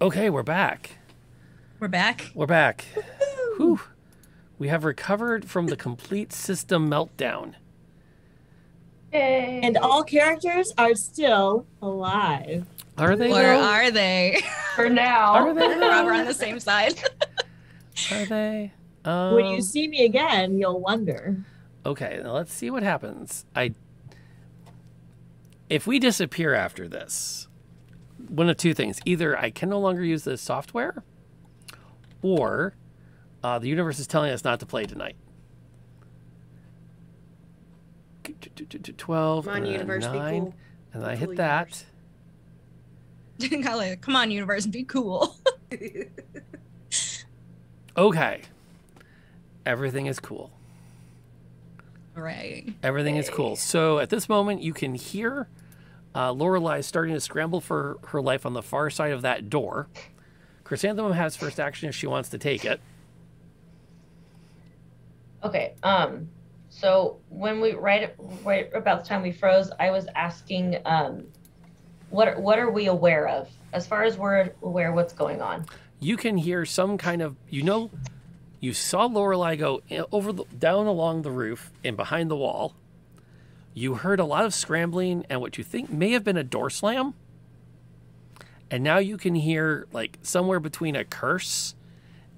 Okay, we're back. We're back. We're back. Whew. We have recovered from the complete system meltdown. Yay. And all characters are still alive. Are they? Where though? are they? For now. Are they? Rob, we're on the same side. Are they? Um, when you see me again, you'll wonder. Okay, now let's see what happens. I if we disappear after this, one of two things: either I can no longer use this software, or uh, the universe is telling us not to play tonight. Twelve, Come on, and universe, nine, cool. and I hit that. Come on, universe, be cool. Okay, everything is cool. right. Everything is cool. So at this moment, you can hear uh, Lorelai starting to scramble for her life on the far side of that door. Chrysanthemum has first action if she wants to take it. Okay. Um. So when we right right about the time we froze, I was asking, um, what what are we aware of as far as we're aware what's going on? You can hear some kind of, you know, you saw Lorelai go over the, down along the roof and behind the wall. You heard a lot of scrambling and what you think may have been a door slam. And now you can hear like somewhere between a curse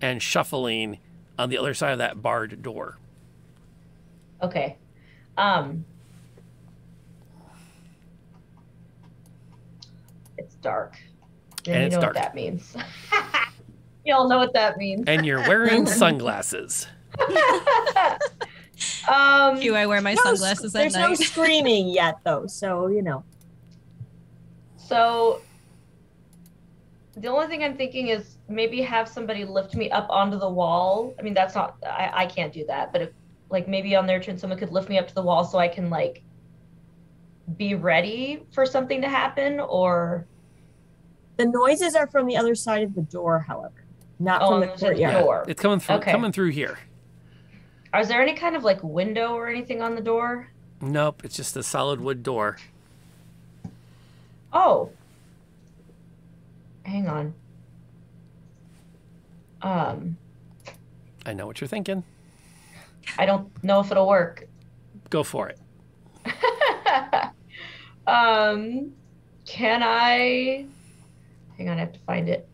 and shuffling on the other side of that barred door. Okay. Um. It's dark. And, And you know dark. what that means. you all know what that means. And you're wearing sunglasses. um. Do I wear my No, sunglasses at There's no screaming yet, though, so you know. So the only thing I'm thinking is maybe have somebody lift me up onto the wall. I mean, that's not I, I can't do that, but if like maybe on their turn someone could lift me up to the wall so I can like be ready for something to happen or The noises are from the other side of the door, however, not oh from the the other side of the courtyard. door. It's coming through Okay. coming through here. Is there any kind of like window or anything on the door? Nope, it's just a solid wood door. Oh. Hang on. Um, I know what you're thinking. I don't know if it'll work. Go for it. um, can I? Hang on, I have to find it.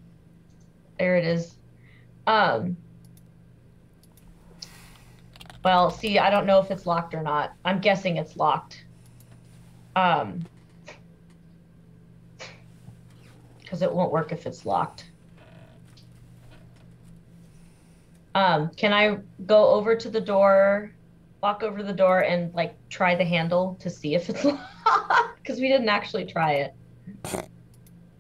There it is. Um. Well, see, I don't know if it's locked or not. I'm guessing it's locked. Um. Because it won't work if it's locked. Um, can I go over to the door, walk over the door, and like try the handle to see if it's locked? Because we didn't actually try it.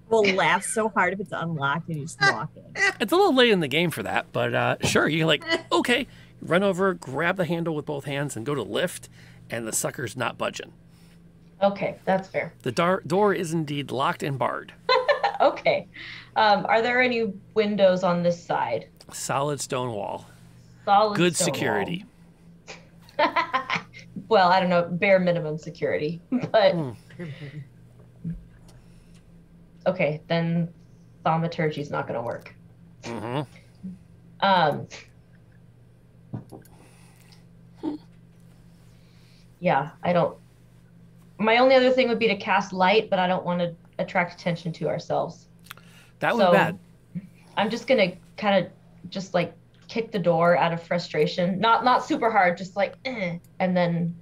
We'll laugh so hard if it's unlocked and you just walk in. It's a little late in the game for that, but uh, sure, you're like, okay, run over, grab the handle with both hands, and go to lift, and the sucker's not budging. Okay, that's fair. The dar- door is indeed locked and barred. Okay. Um, are there any windows on this side? Solid stone wall. Solid Good stone wall. security. well, I don't know, bare minimum security, but Hmm. okay, then thaumaturgy's not going to work. hmm Um, yeah, I don't. My only other thing would be to cast light, but I don't want to attract attention to ourselves. That was So- bad. I'm just gonna kind of just like kick the door out of frustration. Not not super hard, just like, eh, and then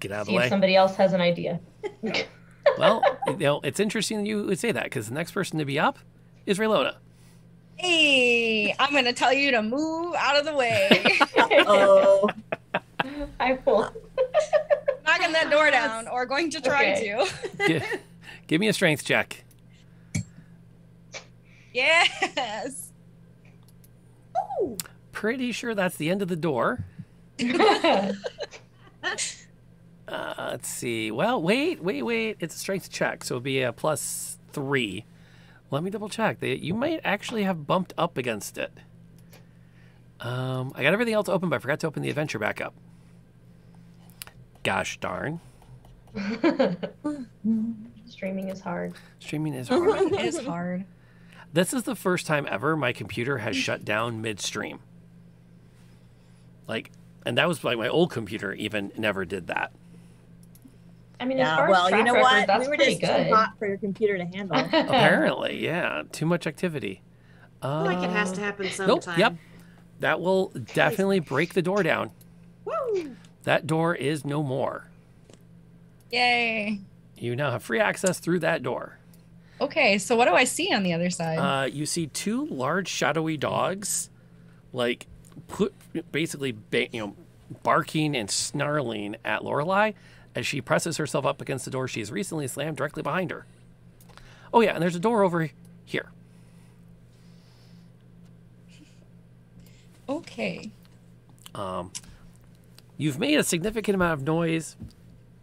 Get out of see the if way. somebody else has an idea. well, you know, it's interesting that you would say that because the next person to be up is Raylona. Hey, I'm gonna tell you to move out of the way. Oh, I will. Knocking that door down, or going to try Okay. to. Gi- give me a strength check. Yes. Pretty sure that's the end of the door. Uh, let's see. Well, wait, wait, wait. It's a strength check, so it'll be a plus three. Let me double check. They, you might actually have bumped up against it. Um, I got everything else open, but I forgot to open the adventure back up. Gosh darn. Streaming is hard. Streaming is hard. It is hard. This is the first time ever my computer has shut down midstream. Like, and that was like my old computer even never did that. I mean, as far well, as track you know record, what? that's we were pretty just good. too hot for your computer to handle. Apparently, yeah, too much activity. I feel like it has to Uh, happen Nope. sometime. Yep. That will definitely break the door down. Woo! That door is no more. Yay. You now have free access through that door. Okay, so what do I see on the other side? Uh, you see two large shadowy dogs, like put basically ba- you know barking and snarling at Lorelei as she presses herself up against the door she has recently slammed directly behind her. Oh yeah, and there's a door over here. okay. Um, you've made a significant amount of noise,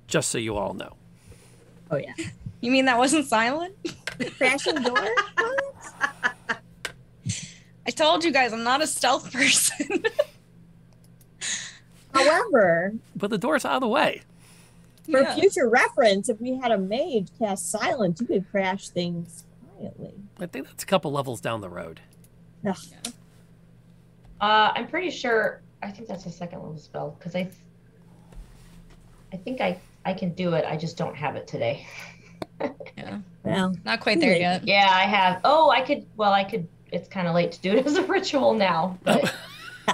just so you all know. Oh yeah. You mean that wasn't silent? Crashing door? I told you guys I'm not a stealth person. However, But the door's out of the way. for Yeah. future reference, if we had a mage cast silence, you could crash things quietly. I think that's a couple levels down the road. Ugh. Uh, I'm pretty sure. I think that's a second level spell because I. I think I I can do it. I just don't have it today. yeah. Well, Not quite there yet. Yeah, I have. Oh, I could. Well, I could. It's kind of late to do it as a ritual now, but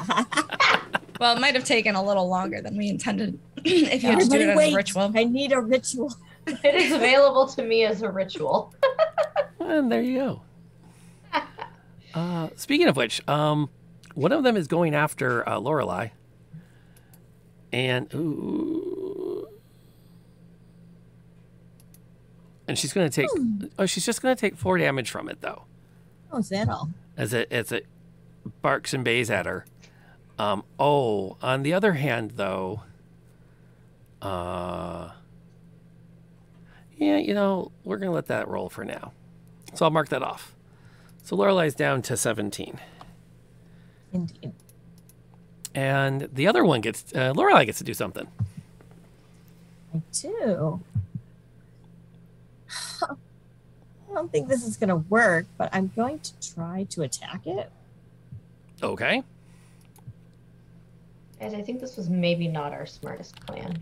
Well, it might have taken a little longer than we intended if you had to do everybody it as a ritual. I need a ritual. it is available to me as a ritual. And there you go. Uh, speaking of which, um, one of them is going after uh, Lorelei, and ooh, and she's going to take. Oh, she's just going to take four damage from it though, Oh, is that all? as it as it barks and bays at her. Um, oh, on the other hand, though, uh, yeah, you know, we're going to let that roll for now. So I'll mark that off. So Lorelei's down to 17. Indeed. And the other one gets, uh, Lorelei gets to do something. I do. I don't think this is going to work, but I'm going to try to attack it. Okay. Guys, I think this was maybe not our smartest plan.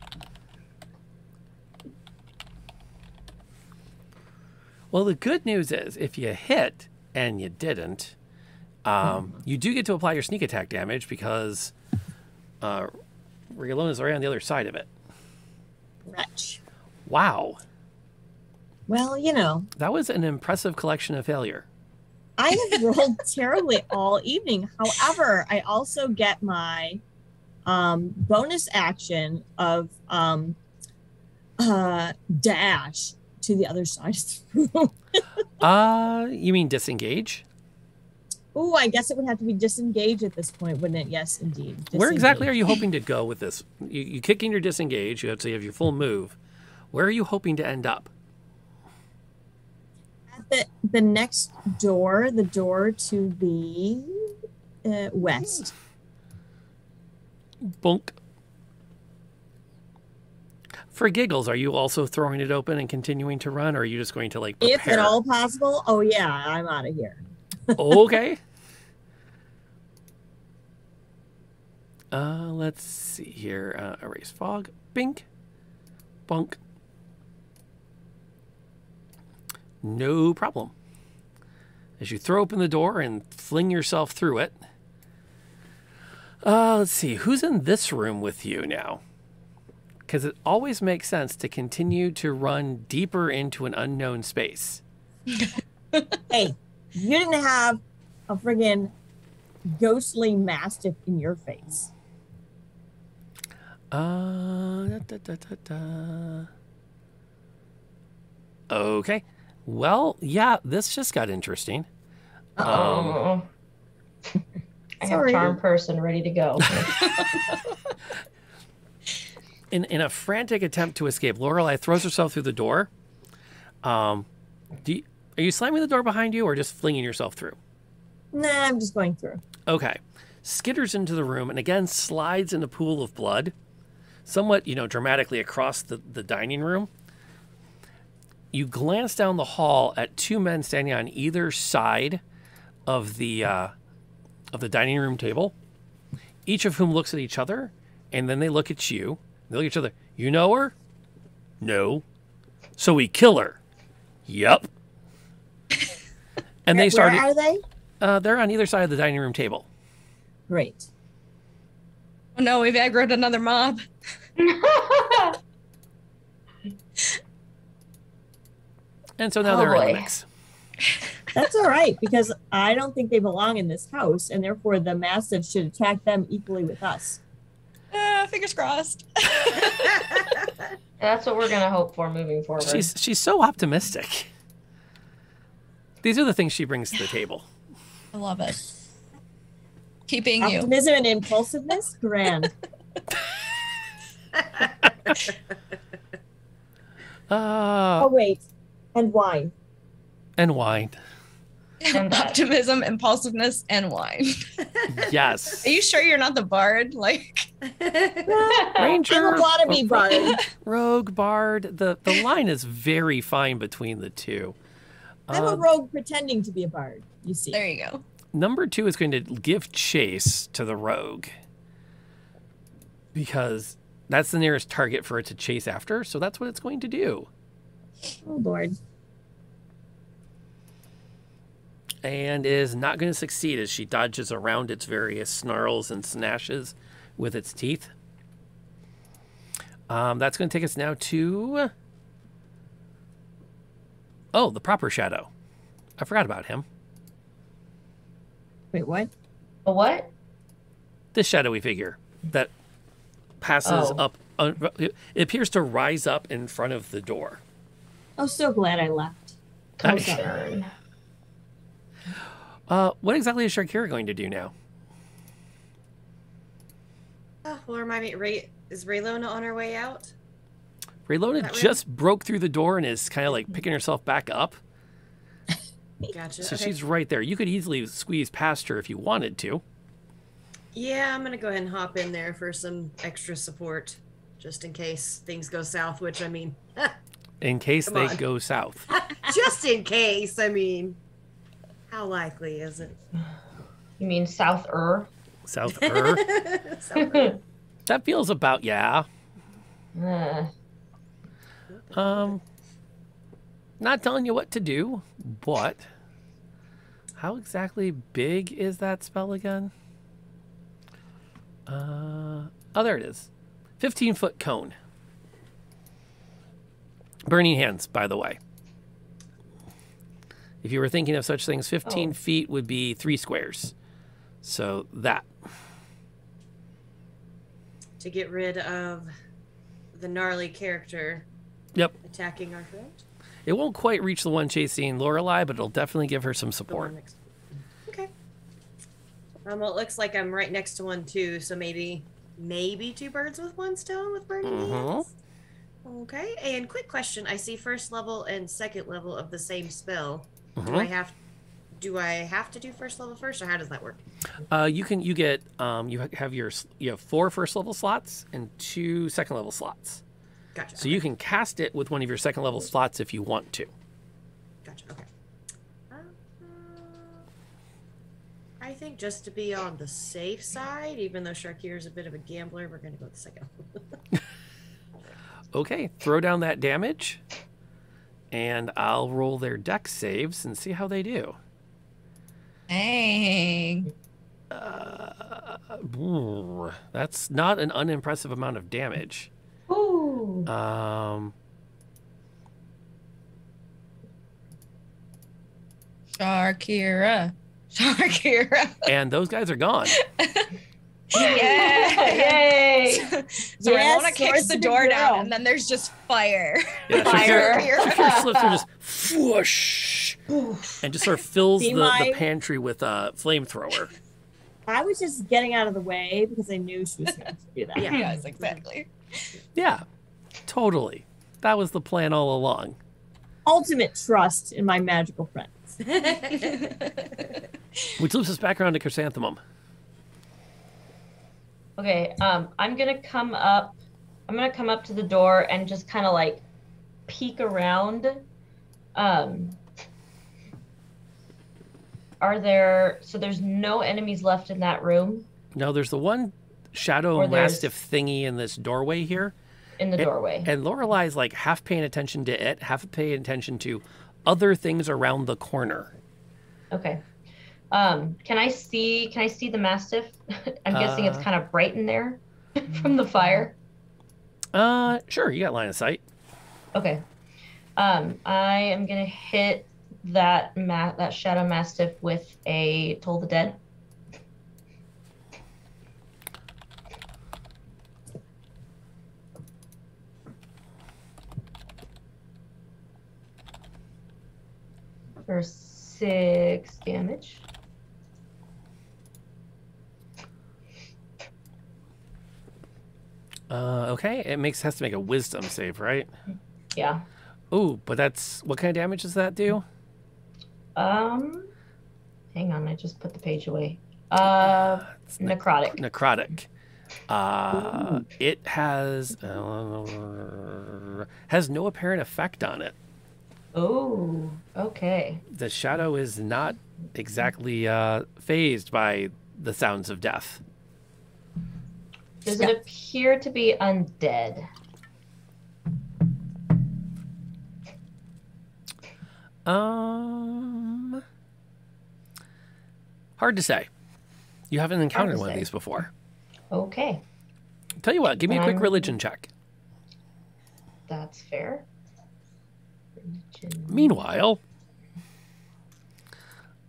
Well, the good news is if you hit and you didn't, um, you do get to apply your sneak attack damage because uh, Raylona's already on the other side of it. Wretch. Wow. Well, you know, That was an impressive collection of failure. I have rolled terribly all evening. However, I also get my um, bonus action of um, uh, dash to the other side of the room. Uh, you mean disengage? Oh, I guess it would have to be disengaged at this point, wouldn't it? Yes, indeed. Where exactly are you hoping to go with this? You, you kick in your disengage, you have to have your full move. Where are you hoping to end up? At the, the next door, the door to the uh, west. Bonk. For giggles, are you also throwing it open and continuing to run, or are you just going to like prepare? If at all possible. Oh, yeah, I'm out of here. okay. Uh, let's see here. Uh, erase fog. Bink. Bunk. No problem. As you throw open the door and fling yourself through it. Uh, let's see. Who's in this room with you now? Because it always makes sense to continue to run deeper into an unknown space. Hey, you didn't have a friggin' ghostly mastiff in your face. Uh, da, da, da, da, da. Okay. Well, yeah, this just got interesting. Um, Oh. I have Sorry. charm person ready to go. in, in a frantic attempt to escape, Lorelei throws herself through the door. Um, do you, are you slamming the door behind you or just flinging yourself through? Nah, I'm just going through. Okay. Skitters into the room and again slides in a pool of blood, somewhat, you know, dramatically across the, the dining room. you glance down the hall at two men standing on either side of the uh, of the dining room table, each of whom looks at each other, and then they look at you. They look at each other. You know her? No. So we kill her. Yup. And they started. Where are they? Uh, they're on either side of the dining room table. Great. Oh no, we've aggroed another mob. And so now Oh, they're in the boy. mix. That's all right because I don't think they belong in this house, and therefore the mastiff should attack them equally with us. Uh, fingers crossed. That's what we're gonna hope for moving forward. She's she's so optimistic. These are the things she brings to the table. I love it. Keeping you. Optimism and impulsiveness, grand. Uh, Oh wait, and wine. and wine. And that. Optimism, impulsiveness, and wine. Yes. Are you sure you're not the bard? Like, Ranger, I'm a wannabe or- bard. rogue, bard. The the line is very fine between the two. I'm a Uh, rogue pretending to be a bard. You see. there you go. Number two is going to give chase to the rogue because that's the nearest target for it to chase after. So that's what it's going to do. Oh lord. and is not going to succeed as she dodges around its various snarls and snashes with its teeth. Um, that's going to take us now to. Oh, the proper shadow. I forgot about him. Wait, what? A what? This shadowy figure that passes Oh. up. Uh, it appears to rise up in front of the door. Oh, so glad I left. Nice. Turn. Uh, what exactly is Sharkira going to do now? oh, well, remind me, Ray, is Raylona on her way out? Raylona That room? just broke through the door and is kind of like picking herself back up. Gotcha. So okay. she's right there. You could easily squeeze past her if you wanted to. Yeah, I'm gonna go ahead and hop in there for some extra support, just in case things go south. Which I mean, In case they on. go south. just in case. I mean, how likely is it? You mean South Ur? South er. South- that feels about yeah. Uh, Um not telling you what to do, but how exactly big is that spell again? Uh oh there it is. 15 foot cone. Burning hands, by the way. If you were thinking of such things, 15 Oh. feet would be three squares. So that. to get rid of the gnarly character Yep. attacking our friend. It won't quite reach the one chasing Lorelei, but it'll definitely give her some support. Okay. Um, well, it looks like I'm right next to one too, so maybe, maybe two birds with one stone with burning Mhm. hands. Okay. And quick question: I see first level and second level of the same spell. Do Mhm. I have, do I have to do first level first, or how does that work? Uh, you can you get um, you have your you have four first level slots and two second level slots. Gotcha. So you can cast it with one of your second level slots if you want to. Gotcha. Okay. Uh, I think just to be on the safe side, even though Sharkir is a bit of a gambler, we're going to go with the second. Okay, throw down that damage, and I'll roll their Dex saves and see how they do. Dang. Uh, that's not an unimpressive amount of damage. Ooh. Um, Sharkira. Sharkira. and those guys are gone. Yeah. Yay! so Yes, Ramona kicks Lord's the door good down, and then there's just fire. Yeah, Fire. Shakira, Shakira slips and just whoosh, and just sort of fills See the, the pantry with a flamethrower. I was just getting out of the way because I knew she was going to do that. Yeah. yes, exactly. Yeah, totally. That was the plan all along. Ultimate trust in my magical friends. Which loops us back around to Chrysanthemum. Okay, um, I'm gonna come up. I'm gonna come up to the door and just kind of like peek around Um, are there so there's no enemies left in that room No, there's the one shadow Or there's- mastiff thingy in this doorway here. in the doorway? And Lorelai's like half paying attention to it, half paying attention to other things around the corner. Okay. Um, can I see can I see the mastiff? I'm guessing it's Uh, kind of bright in there from the fire. Uh, sure, you got line of sight. Okay. Um, I am gonna hit that ma- that shadow mastiff with a Toll the Dead. For six damage. Uh, okay, it makes has to make a wisdom save, right? Yeah. Ooh, but that's what kind of damage does that do? Um, hang on, I just put the page away. Uh, It's ne- necrotic. necrotic. Uh, it has uh, has no apparent effect on it. Oh, okay. The shadow is not exactly uh, fazed by the sounds of death. Does it appear to be undead? Um, hard to say. You haven't encountered to one of these before. Okay, Tell you what, give me a quick religion check. that's fair. Meanwhile,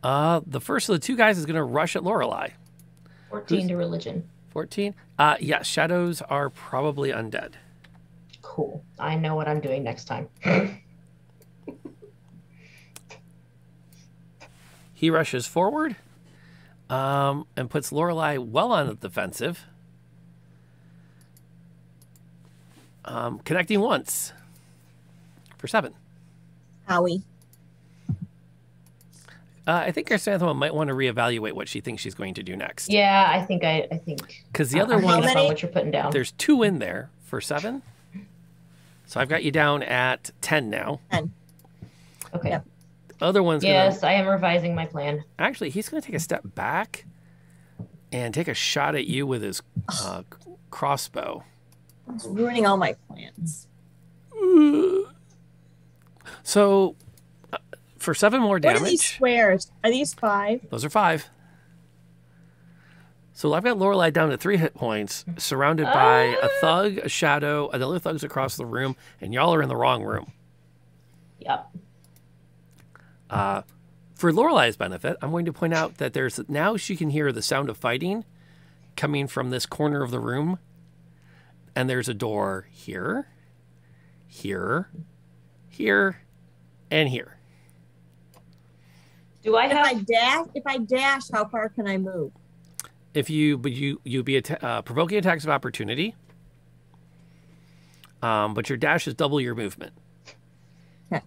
uh, the first of the two guys is going to rush at Lorelei. 14 who's- to religion. 14. Uh, yes, shadows are probably undead. Cool. I know what I'm doing next time. He rushes forward um, and puts Lorelei well on the defensive. Um, connecting once for seven. Howie. Uh, I think Chrysanthemum might want to reevaluate what she thinks she's going to do next. yeah, I think I, I think. Because the other I'm one, picking up on many- what you're putting down. there's two in there for seven. So I've got you down at 10 now. Ten. Okay. Yep. Other one's Yes, going I am revising my plan. actually, he's going to take a step back and take a shot at you with his uh, crossbow. It's ruining all my plans. So uh, for seven more damage. What are these squares? Are these five? those are five. So I've got Lorelei down to three hit points, surrounded by a Ah. thug, a shadow, and other thugs across the room, and y'all are in the wrong room. Yep. Uh, for Lorelei's benefit, I'm going to point out that there's now she can hear the sound of fighting coming from this corner of the room, and there's a door here, here, here, and here. Do I If I have? dash, if I dash, how far can I move? If you, but you, you be atta- uh, provoking attacks of opportunity. Um, but your dash is double your movement. Okay.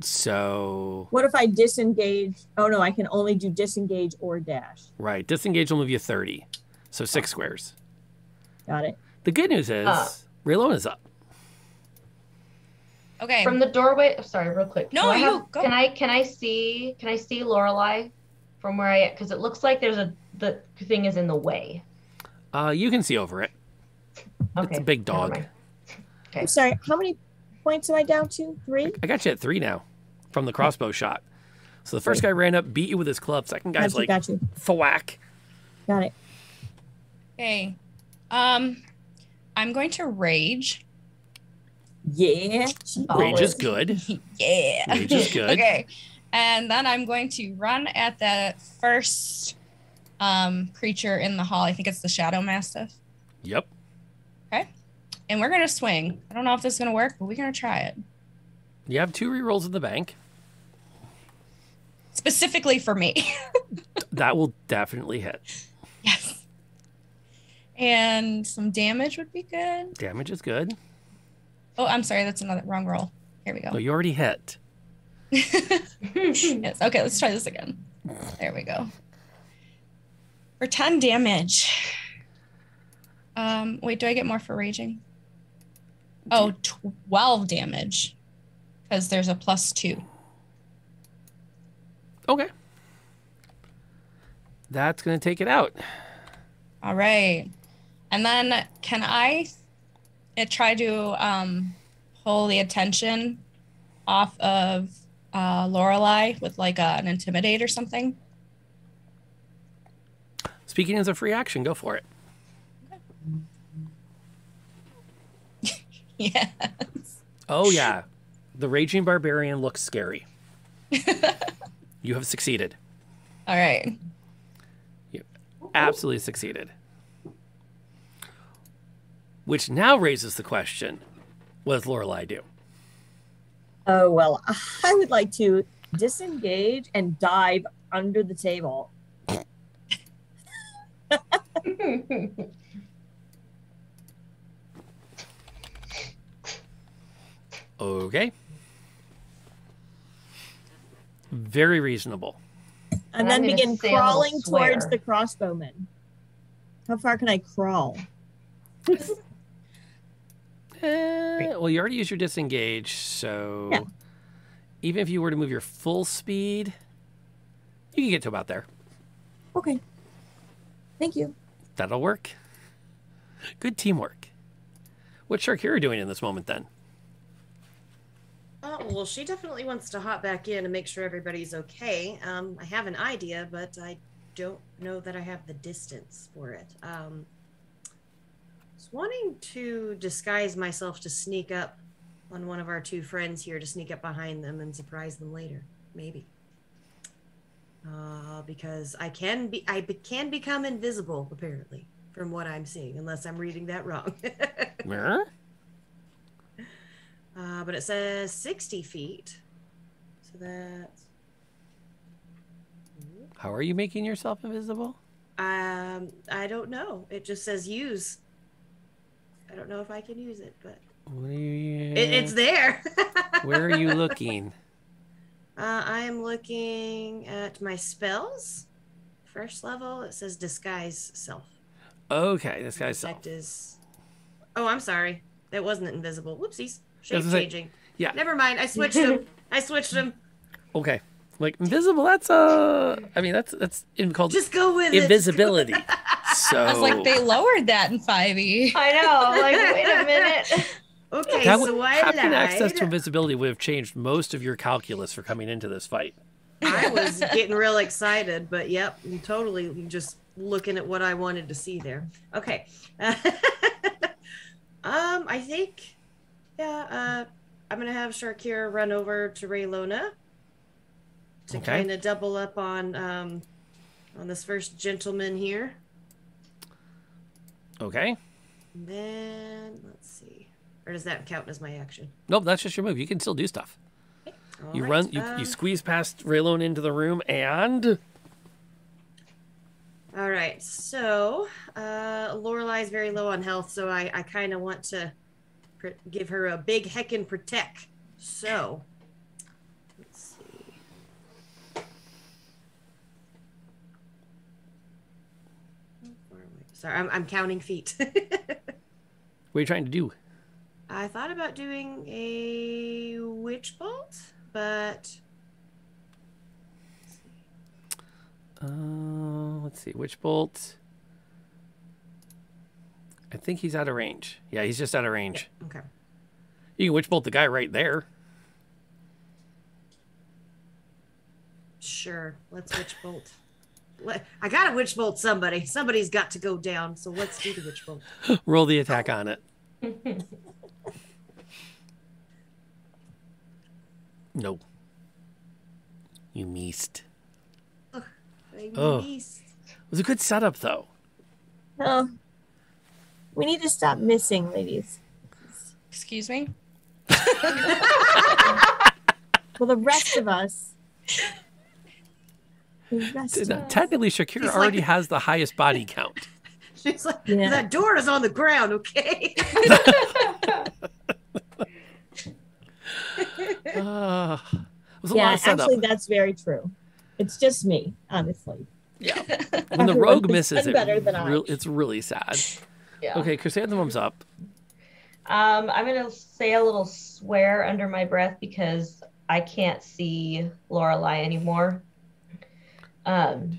So What if I disengage? Oh no, I can only do disengage or dash. right, disengage will move you thirty, so six squares. Got it. The good news is Uh. Raylona's up. Okay. From the doorway. oh, Sorry, real quick. No, I you have- go. Can I can I see can I see Lorelei from where I because it looks like there's a the thing is in the way. Uh, you can see over it. Okay. It's a big dog. Okay. I'm sorry. How many points am I down to? Three. I got you at three now from the crossbow shot. So the first guy ran up, beat you with his club. Second guy's Got you. like got you. thwack. Got it. Okay. Um, I'm going to rage. Yeah. Rage is good. yeah. Rage is good. okay. And then I'm going to run at the first um, creature in the hall. I think it's the Shadow Mastiff. Yep. Okay. And we're going to swing. I don't know if this is going to work, but we're going to try it. You have two rerolls in the bank. Specifically for me. That will definitely hit. yes. And some damage would be good. Damage is good. Oh, I'm sorry. That's another wrong roll. Here we No, go. you already hit. yes. Okay, let's try this again. There we go. For 10 damage. Um, wait, do I get more for raging? Oh, 12 damage. Because there's a plus two. Okay. That's going to take it out. All right. And then can I uh, tried to um, pull the attention off of uh, Lorelai with like a, an intimidate or something? Speaking as a free action, go for it. yes. Oh, yeah. The Raging Barbarian looks scary. you have succeeded. All right. You Absolutely succeeded. Which now raises the question what does Lorelei do? Oh, well, I would like to disengage and dive under the table. Okay. Very reasonable. And, And then begin say a little crawling towards the crossbowman. How far can I crawl? Eh, well, you already used your disengage, so Yeah. even if you were to move your full speed, you can get to about there. Okay. Thank you. That'll work. Good teamwork. What's Sharkira doing in this moment then? Oh, well, she definitely wants to hop back in and make sure everybody's okay. Um, I have an idea, but I don't know that I have the distance for it. Um, I was wanting to disguise myself to sneak up on one of our two friends here to sneak up behind them and surprise them later, maybe. Uh, because I can be, I be, can become invisible apparently from what I'm seeing, unless I'm reading that wrong. Huh? Uh, but it says 60 feet. So that's. How are you making yourself invisible? Um, I don't know. It just says use. I don't know if I can use it, but What are you, it, it's there. Where are you looking? Uh, I am looking at my spells. First level, it says disguise self. Okay, this guy's Effect is. Oh, I'm sorry. That wasn't invisible. Whoopsies. Shape changing. Yeah. Never mind. I switched them. I switched them. okay. Like invisible, that's uh I mean that's that's in called Just go with it. invisibility. So I was like, they lowered that in E. 5e. I know. Like, wait a minute. Okay, that so would, I having access to invisibility would have changed most of your calculus for coming into this fight. I was getting real excited, but yep, I'm totally just looking at what I wanted to see there. Okay. um, I think, yeah, uh, I'm gonna have Sharkira run over to Raylona to Okay. kind of double up on um, on this first gentleman here. Okay. And then let's see, or does that count as my action? Nope, that's just your move. You can still do stuff. All you right, run you, uh, you squeeze past Raylone into the room and All right, so uh, Lorelai's very low on health, so I, I kind of want to pr- give her a big heckin' protect. So, let's see. How far away- Sorry, I'm, I'm counting feet. what are you trying to do? I thought about doing a witch bolt, but Uh, let's see. Witch bolt. I think he's out of range. Yeah, he's just out of range. okay. You can witch bolt the guy right there. Sure, let's witch bolt. Let, I gotta witch bolt somebody. Somebody's got to go down. So let's do the witch bolt. Roll the attack on it. no. You missed. I Oh. missed. It was a good setup, though. No. we need to stop missing, ladies. Excuse me? Well, the rest of us. The rest of T- us. Technically, Shakira He's already like- has the highest body count. She's like, Yeah. that door is on the ground, okay? Uh, it was a lot Yeah, actually, that's very true. It's just me, honestly. yeah. When the rogue misses it, better than I. it's really sad. Yeah. Okay, chrysanthemum's up. Um, I'm gonna say a little swear under my breath because I can't see Lorelai anymore. Um,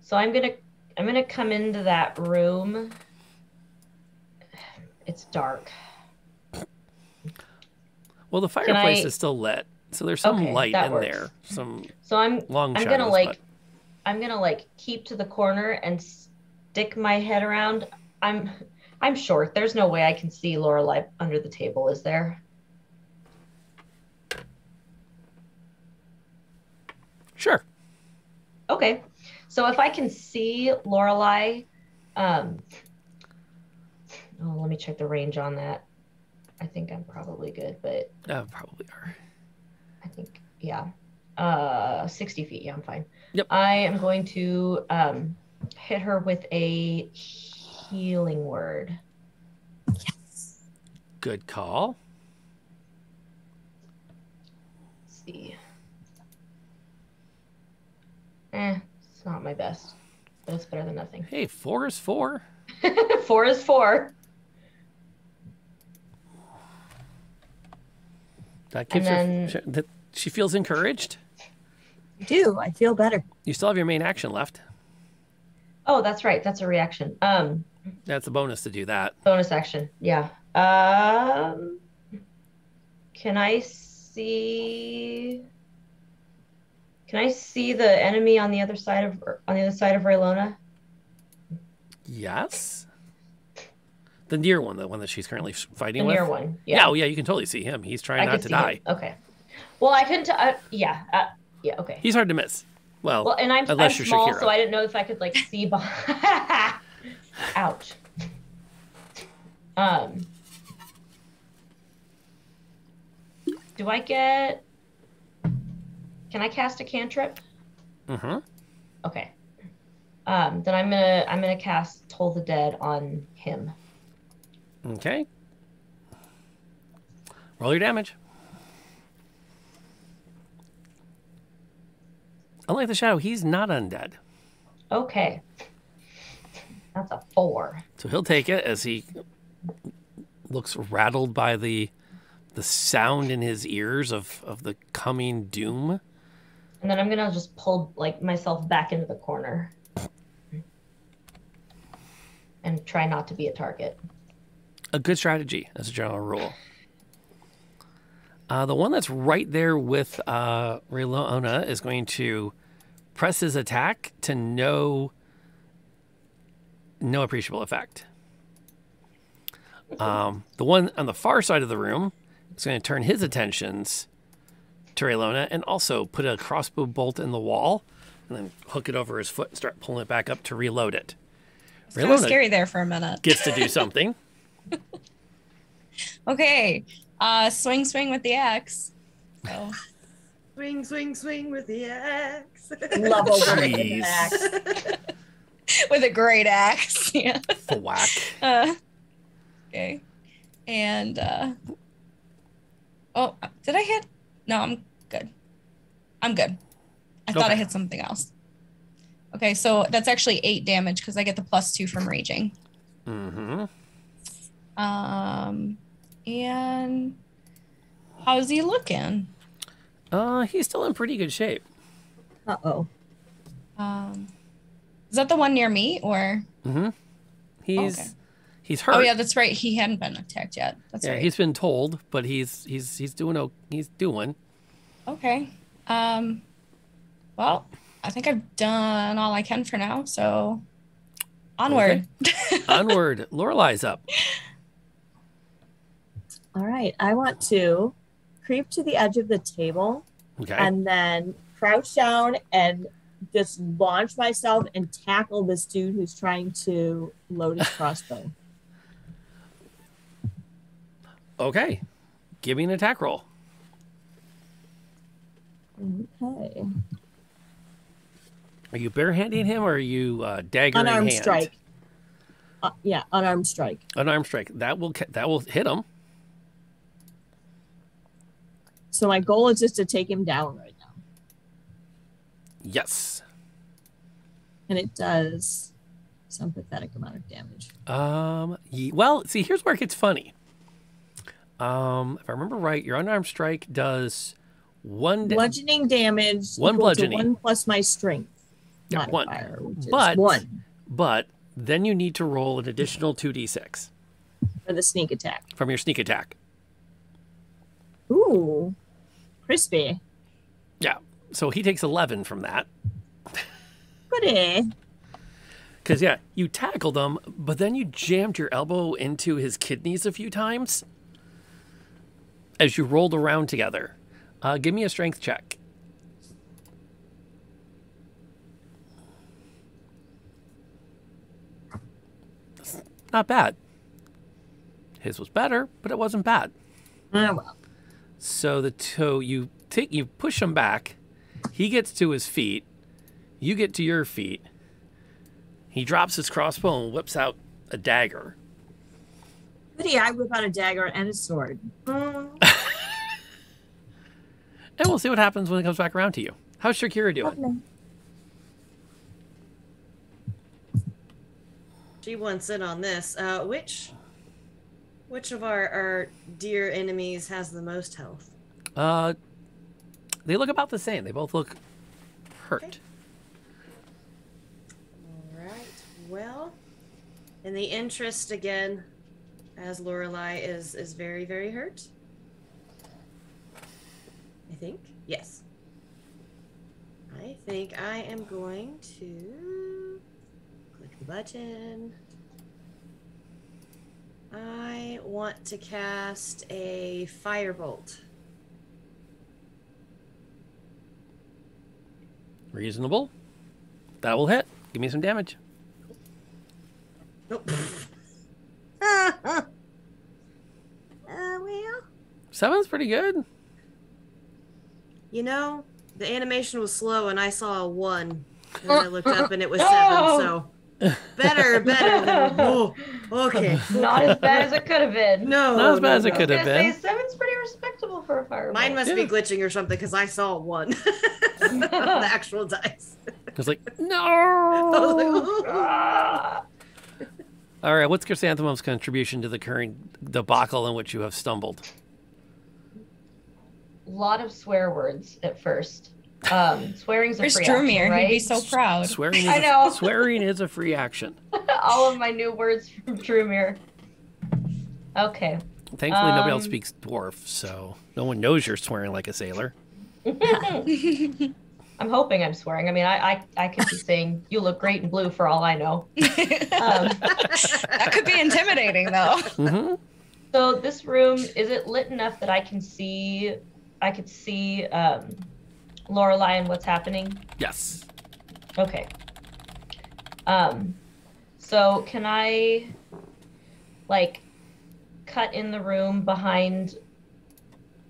so I'm gonna I'm gonna come into that room. It's dark. Well, the fireplace I- is still lit, so there's some Okay, light in works. there. Some So I'm long I'm shadows. gonna like but- I'm gonna like keep to the corner and stick my head around. I'm I'm short. There's no way I can see Lorelai under the table, is there? Sure. Okay. So if I can see Lorelai, um, oh, let me check the range on that. I think I'm probably good, but Uh, probably are. I think yeah, uh, 60 feet. Yeah, I'm fine. Yep. I am going to um, hit her with a healing word. Yes. Good call. Let's see. Eh, it's not my best, but it's better than nothing. Hey, four is four. four is four. That gives And her. That she feels encouraged. I do. I feel better. You still have your main action left. Oh, that's right. That's a reaction. Um, That's a bonus to do that. bonus action. Yeah. Um, can I see? Can I see the enemy on the other side of on the other side of Raylona? Yes. The near one, the one that she's currently fighting with. The fighting near one. Yeah. Yeah. oh yeah, you can totally see him. He's trying I not to die. him. Okay. Well, I couldn't. Uh, yeah. Uh, yeah. Okay. He's hard to miss. Well, Well, and I'm, I'm unless you're small, Shakira. so I didn't know if I could like see behind. Ouch. Um. Do I get? Can I cast a cantrip? Mm-hmm. Okay. Um. Then I'm gonna I'm gonna cast Toll the Dead on him. Okay. Roll your damage. Unlike the shadow, he's not undead. Okay. That's a four. So he'll take it as he looks rattled by the the sound in his ears of, of the coming doom. And then I'm gonna just pull like myself back into the corner. And try not to be a target. A good strategy as a general rule. Uh, the one that's right there with uh, Raylona is going to press his attack to no no appreciable effect. Um, the one on the far side of the room is going to turn his attentions to and also put a crossbow bolt in the wall and then hook it over his foot and start pulling it back up to reload it. It's kind of scary there for a minute. gets to do something. Okay. Uh, swing, swing with the axe. So, Swing, swing, swing with the axe. Love a woman with Jeez. axe. with a great axe. yeah. Thwack. Uh, okay. And uh oh, did I hit? No, I'm good. I'm good. I thought I Okay. hit something else. Okay, so that's actually eight damage because I get the plus two from raging. Mm-hmm. Um, and how's he looking? Uh, he's still in pretty good shape. Uh oh. Um, is that the one near me or? Mm-hmm. He's okay. He's hurt. Oh yeah, that's right. He hadn't been attacked yet. That's yeah, right. he's been told, but he's he's he's doing o- he's doing. Okay. Um, well, I think I've done all I can for now. So onward. Onward, Lorelai's up. All right. I want to creep to the edge of the table Okay. and then crouch down and just launch myself and tackle this dude who's trying to load his crossbow. Okay. Give me an attack roll. Okay. Are you barehanding him or are you uh, dagger in Unarmed hand? strike. Uh, yeah, unarmed strike. Unarmed strike. That will that will hit him. So my goal is just to take him down right now. Yes. And it does some pathetic amount of damage. Um. well, see, here's where it gets funny. Um, if I remember right, your unarmed strike does one. Da- Bludgeoning damage. One bludgeoning. One plus my strength Yeah, one. modifier, which is But- one but then you need to roll an additional 2d6 for the sneak attack. from your sneak attack. Ooh, crispy. Yeah. So he takes 11 from that. Goody. Because, yeah, you tackled him, but then you jammed your elbow into his kidneys a few times as you rolled around together. Uh, give me a strength check. Not bad. His was better, but it wasn't bad. Ah, well. So the toe you take you push him back. He gets to his feet. You get to your feet. He drops his crossbow and whips out a dagger. Goody, I whip out a dagger and a sword. And we'll see what happens when it comes back around to you. How's Shakira doing? She wants in on this. Uh, which which of our, our dear enemies has the most health? Uh they look about the same. They both look hurt. Okay. All right. Well, in the interest again, as Lorelai is is very very hurt. I think yes. I think I am going to click the button. I want to cast a firebolt. Reasonable. That will hit. Give me some damage. Nope. uh, well, Seven's pretty good. You know, the animation was slow and I saw a one. And I looked up and it was seven, so better, better. Than, oh, okay. Not as bad as it could have been. No. Not as bad no, as it no. could have been. say seven's pretty respectable for a fireball. Mine must be glitching or something because I saw a one on the actual dice. It's like, I was no. like, "Oh." Ah. All right, what's Chrysanthemum's contribution to the current debacle in which you have stumbled? Lot of swear words at first. Um, swearing's a Where's free action, Drumir? right? He'd be so proud. Swearing is I a- know. swearing is a free action. All of my new words from Drumir. Okay. Thankfully, nobody else Um, speaks dwarf, so no one knows you're swearing like a sailor. I'm hoping I'm swearing. I mean, I I, I could be saying you look great in blue for all I know. Um, that could be intimidating, though. hmm so this room is it lit enough that I can see? I could see um, Lorelai and what's happening. Yes. Okay. Um, so can I, like, cut in the room behind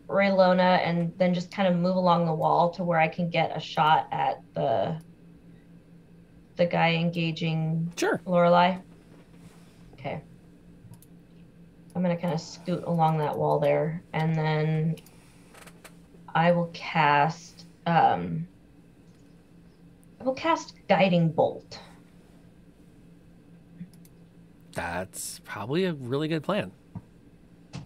Raylona and then just kind of move along the wall to where I can get a shot at the the guy engaging Sure. Lorelai? Okay. I'm gonna kind of scoot along that wall there, and then I will cast. Um, I will cast Guiding Bolt. That's probably a really good plan.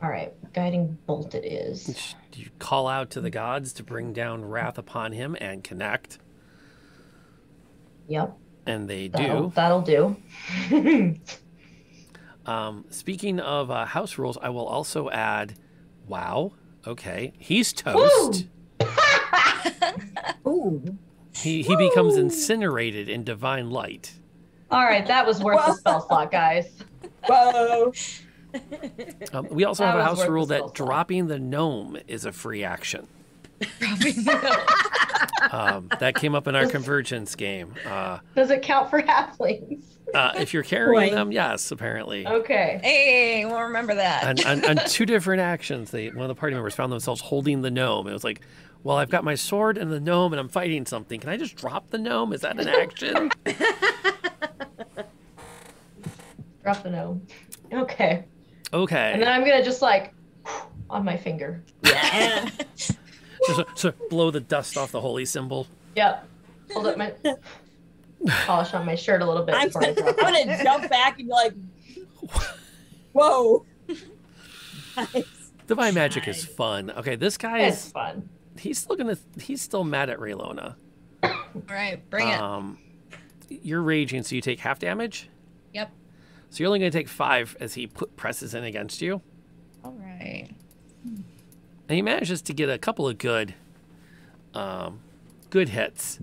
All right, Guiding Bolt it is. You call out to the gods to bring down wrath upon him and connect, Yep, and they that'll, do. that'll do. Um, speaking of uh, house rules, I will also add. Wow. Okay, he's toast. Ooh. He he becomes incinerated in divine light. All right, that was worth the spell slot, guys. Whoa. Um, we also That have a house rule that slot. dropping the gnome is a free action. Um, that came up in our convergence game. Uh, Does it count for halflings? Uh, if you're carrying Boy. them, yes, apparently. Okay. hey, we'll remember that. on, on, on two different actions, they one of the party members found themselves holding the gnome. It was like, well, I've got my sword and the gnome, and I'm fighting something. Can I just drop the gnome? Is that an action? Drop the gnome. Okay. Okay. And then I'm gonna just like on my finger. Yeah. Just so blow the dust off the holy symbol. Yep. Hold up my polish on my shirt a little bit I'm before I gonna, drop I'm gonna jump back and be like, whoa. Nice. Divine magic is fun. Okay, this guy It's is fun. he's still gonna he's still mad at Raylona. All right, bring it. Um, you're raging, so you take half damage. Yep. So you're only gonna take five as he put presses in against you, All right. and he manages to get a couple of good, um, good hits,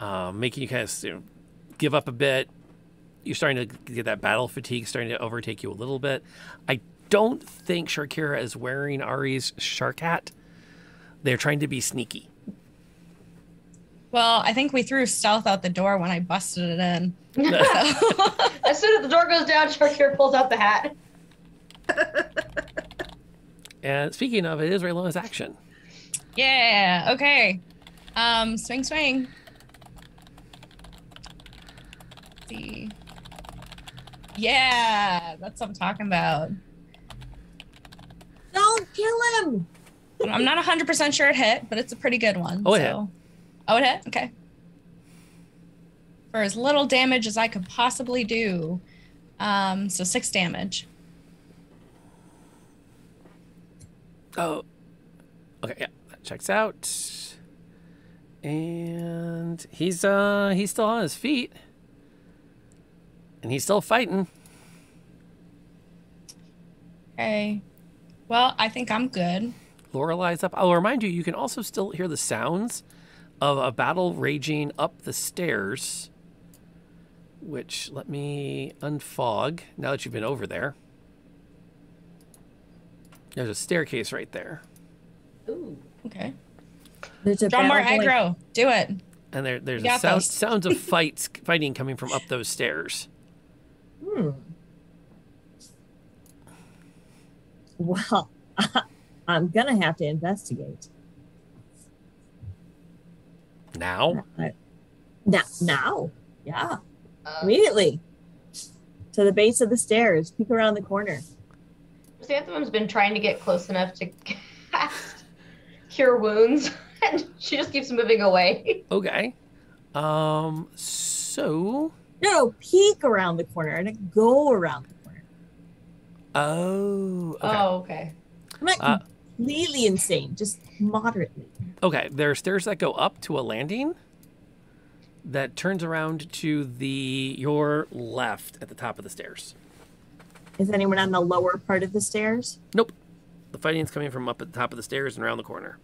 um, making you kind of you know, give up a bit. You're starting to get that battle fatigue starting to overtake you a little bit. I don't think Sharkira is wearing Ari's shark hat. They're trying to be sneaky. Well, I think we threw stealth out the door when I busted it in. As soon as the door goes down, Sharkir pulls out the hat. And speaking of, it is Raylona's action. Yeah. Okay. Um, swing, swing. Let's see. Yeah, that's what I'm talking about. Don't kill him. I'm not 100% sure it hit, but it's a pretty good one. Oh, it hit. so- Oh, it hit? Okay. For as little damage as I could possibly do. Um, so six damage. Oh, okay, yeah, that checks out. And he's uh he's still on his feet, and he's still fighting. Okay. Well, I think I'm good. Lorelai's up. I'll remind you, you can also still hear the sounds of a battle raging up the stairs. Which let me unfog now that you've been over there. There's a staircase right there, Ooh. Okay. There's a Draw more battle going- aggro. Do it. and there there's a sound, sounds of fights fighting coming from up those stairs. Hmm. Well, I'm gonna have to investigate. Now, Now, now, yeah, Uh, immediately to the base of the stairs. Peek around the corner. Chrysanthemum's been trying to get close enough to cast Cure Wounds, and she just keeps moving away. okay. Um, so No, no, peek around the corner and go around the corner. oh, okay. Oh, okay. I'm not Uh, completely insane, just moderately. Okay, there are stairs that go up to a landing that turns around to the your left at the top of the stairs. Is anyone on the lower part of the stairs? Nope. The fighting's coming from up at the top of the stairs and around the corner.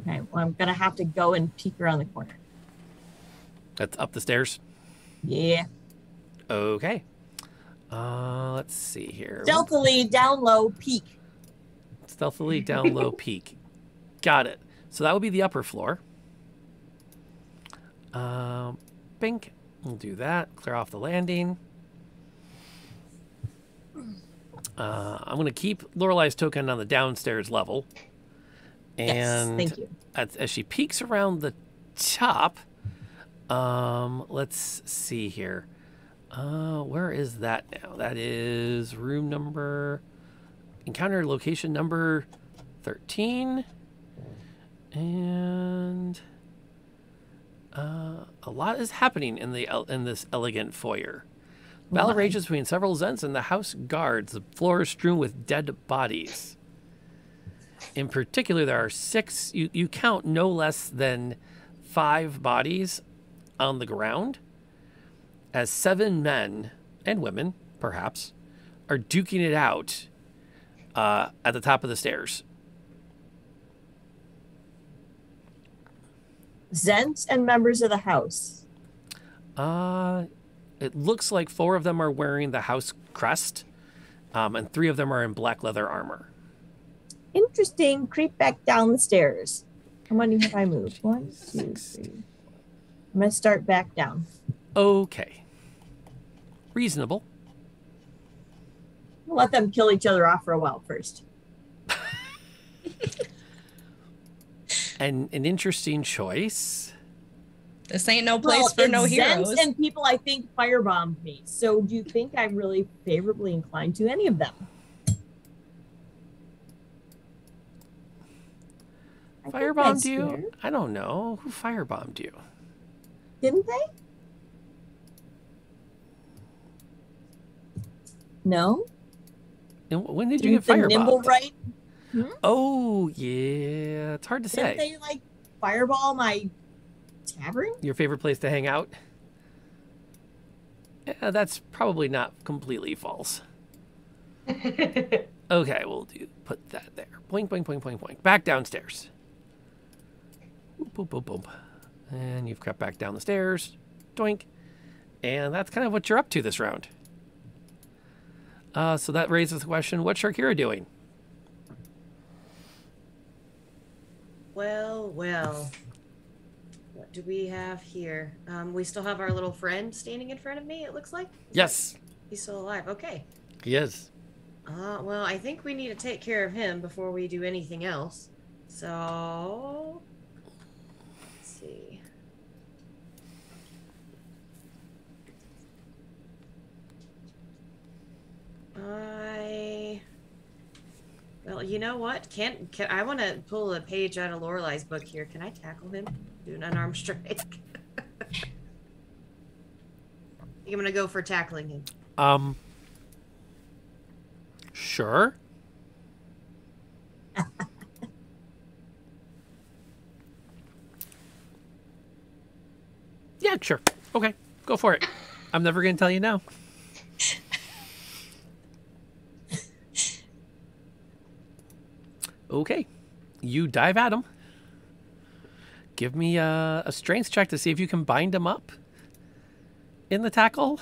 Okay, well, I'm gonna have to go and peek around the corner. That's up the stairs. Yeah, Okay. Uh, let's see here. stealthily down low, peek. Stealthily down low peak. Got it. So that would be the upper floor. Um, bink. We'll do that. Clear off the landing. Uh, I'm going to keep Lorelai's token on the downstairs level. yes, And thank you. as, as she peeks around the top, um, let's see here. Uh, where is that now? That is room number, encounter location number 13. And uh, a lot is happening in the in this elegant foyer. Battle Why? rages between several Zhents and the house guards. The floor is strewn with dead bodies. In particular, there are six, you, you count no less than five bodies on the ground, as seven men and women, perhaps, are duking it out uh, at the top of the stairs. Zhents and members of the house. Uh, it looks like four of them are wearing the house crest, um, and three of them are in black leather armor. Interesting. Creep back down the stairs. How many have I moved? One, two, three. I'm gonna start back down. Okay. Reasonable. We'll let them kill each other off for a while first. And an interesting choice. This ain't no place for it's no Zhents heroes. and people I think firebombed me. So do you think I'm really favorably inclined to any of them? Firebombed you? fair. I don't know. Who firebombed you? Didn't they? No. And when did you Didn't get the nimblewright? Hmm? Oh yeah, it's hard to Didn't say. they like fireball my tavern? Your favorite place to hang out? Yeah, that's probably not completely false. Okay, we'll do put that there. Boink, boink, boink, boink, boink. Back downstairs. Boop, boop, boop, boop. And you've crept back down the stairs. Doink. And that's kind of what you're up to this round. Uh, so that raises the question: What's Sharkira doing? Well, well. What do we have here? Um, we still have our little friend standing in front of me, it looks like. Yes, He's still alive. Okay. he is. Uh, well, I think we need to take care of him before we do anything else. So, let's see. I. Well, you know what? Can can I want to pull a page out of Lorelai's book here? Can I tackle him? Do an unarmed strike. I think I'm gonna go for tackling him. Um. Sure. yeah, sure. Okay, go for it. I'm never going to tell you no. Okay, you dive at him. Give me a, a strength check to see if you can bind him up in the tackle.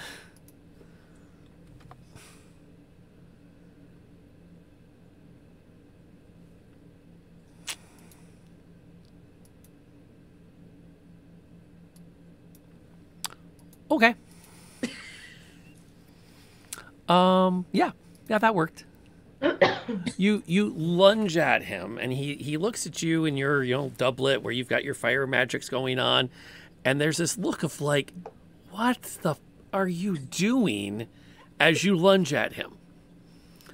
Okay. um. Yeah. Yeah. That worked. You you lunge at him, and he he looks at you in your you know doublet where you've got your fire magics going on, and there's this look of like, what the are you doing? As you lunge at him,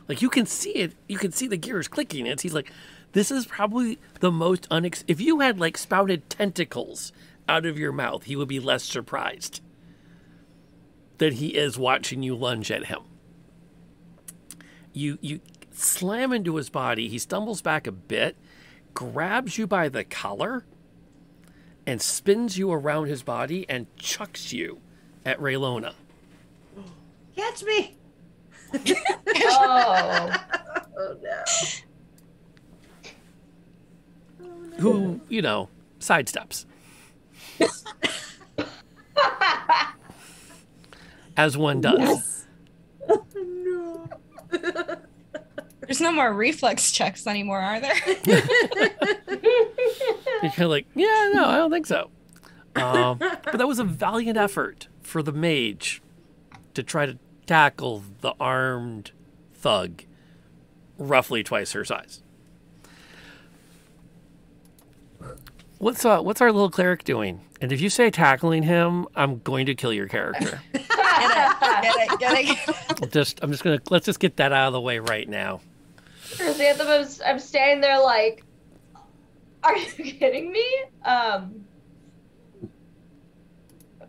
like you can see it, you can see the gears clicking. And he's like, this is probably the most unex. If you had like spouted tentacles out of your mouth, he would be less surprised that he is watching you lunge at him. You you slam into his body. He stumbles back a bit, grabs you by the collar, and spins you around his body and chucks you at Raylona, Catch me! Oh. Oh no. who you know sidesteps. As one does. no. There's no more reflex checks anymore, are there? You're kind of like, yeah, no, I don't think so. Um, but that was a valiant effort for the mage to try to tackle the armed thug, roughly twice her size. What's uh, what's our little cleric doing? And if you say tackling him, I'm going to kill your character. Get it, get it, get it. just I'm just gonna let's just get that out of the way right now. Chrysanthemum, I'm, I'm standing there like, are you kidding me? Um.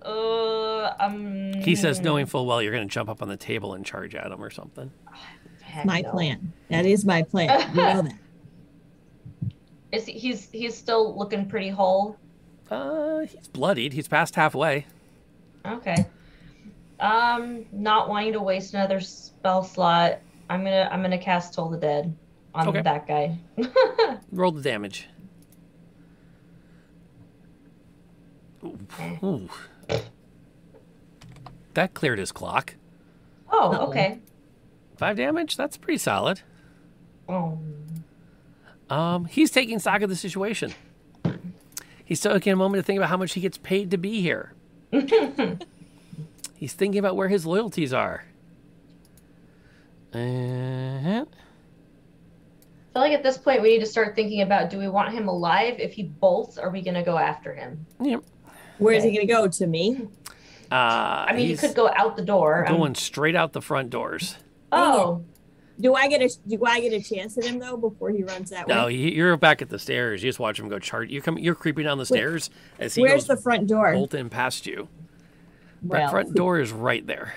Uh, um. He says, knowing full well you're gonna jump up on the table and charge at him or something. My no. plan. That is my plan. You know that. Is he, he's he's still looking pretty whole? Uh, he's bloodied. He's past halfway. Okay. Um, not wanting to waste another spell slot, I'm gonna I'm gonna cast Toll the Dead on Okay. that guy. Roll the damage. Ooh. Ooh. That cleared his clock. oh, okay. Five damage? That's pretty solid. Oh. Um, he's taking stock of the situation. He's taking a moment to think about how much he gets paid to be here. he's thinking about where his loyalties are. And I feel like at this point we need to start thinking about do we want him alive? If he bolts, are we gonna go after him? yeah, Where is he going to go? To me? uh, I mean, you could go out the door. I'm- going straight out the front doors. oh, Do I get a Do I get a chance at him though before he runs that No, way? No, you're back at the stairs. You just watch him go chart. You're coming. You're creeping down the stairs as he Where's goes the front door? bolting past you. that Well, front door is right there.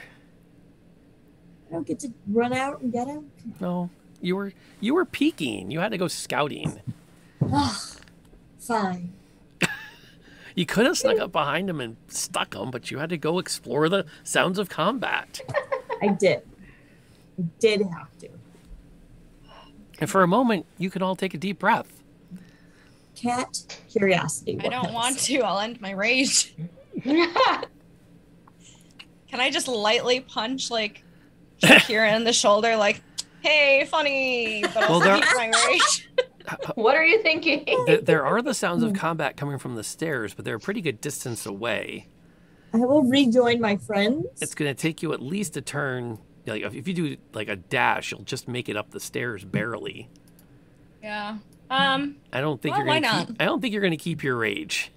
I don't get to run out and get him. No, You were you were peeking. You had to go scouting. Fine. You could have snuck up behind him and stuck him, but you had to go explore the sounds of combat. I did. I did have to. And for a moment, you could all take a deep breath. Cat curiosity. I don't can want to. I'll end my rage. Can I just lightly punch like Shakira in the shoulder, like, "Hey, funny," but Well, also there- keep my rage? what are you thinking? There, there are the sounds of combat coming from the stairs, but they're a pretty good distance away. I will rejoin my friends. It's going to take you at least a turn. Like if if you do like a dash, you'll just make it up the stairs barely. Yeah. Um. I don't think Well, you're going why to not? keep. I don't think you're going to keep your rage.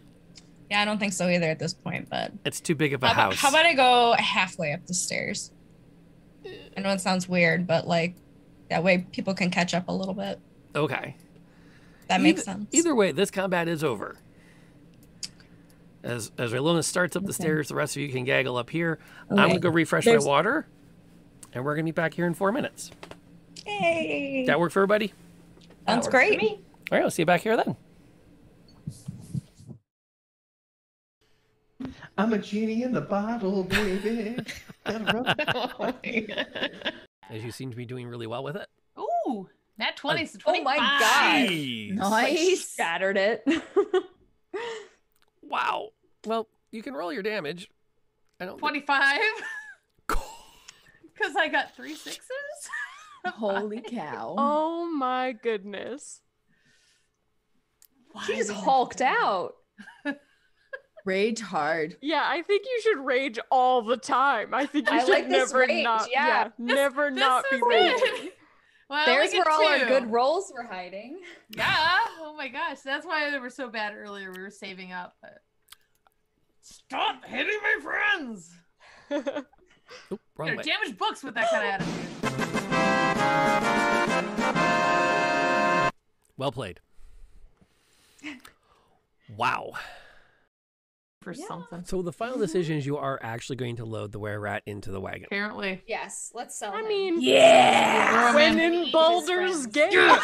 Yeah, I don't think so either at this point. But It's too big of a how about, house. how about I go halfway up the stairs? I know it sounds weird, but like that way people can catch up a little bit. okay. That makes either, sense. Either way, this combat is over. As as Raylona starts up the stairs, the rest of you can gaggle up here. I'm gonna go refresh There's- my water, and we're gonna be back here in four minutes. Yay! That work for everybody? Sounds That great. All right, I'll see you back here then. I'm a genie in the bottle, baby. Gotta As you seem to be doing really well with it. Ooh, nat 20 to Oh my 25. God. Jeez. Nice. Scattered it. Wow. Well, you can roll your damage. I don't. 25. Because I got three sixes. Holy cow. Oh my goodness. Why she just did I do hulked out. Rage hard. Yeah, I think you should rage all the time. I think you I should like never rage, not yeah. never This not be is it. raging. Well, There's where all our good rolls were hiding. Yeah. Oh my gosh. That's why they were so bad earlier. We were saving up. But... Stop hitting my friends. Oop, wrong They're damaged books with that kind of attitude. Well played. Wow. For something. So the final mm-hmm. decision is you are actually going to load the wererat into the wagon. Apparently. Yes, let's sell I him. mean, Yeah. when He in is Baldur's friends. Gate.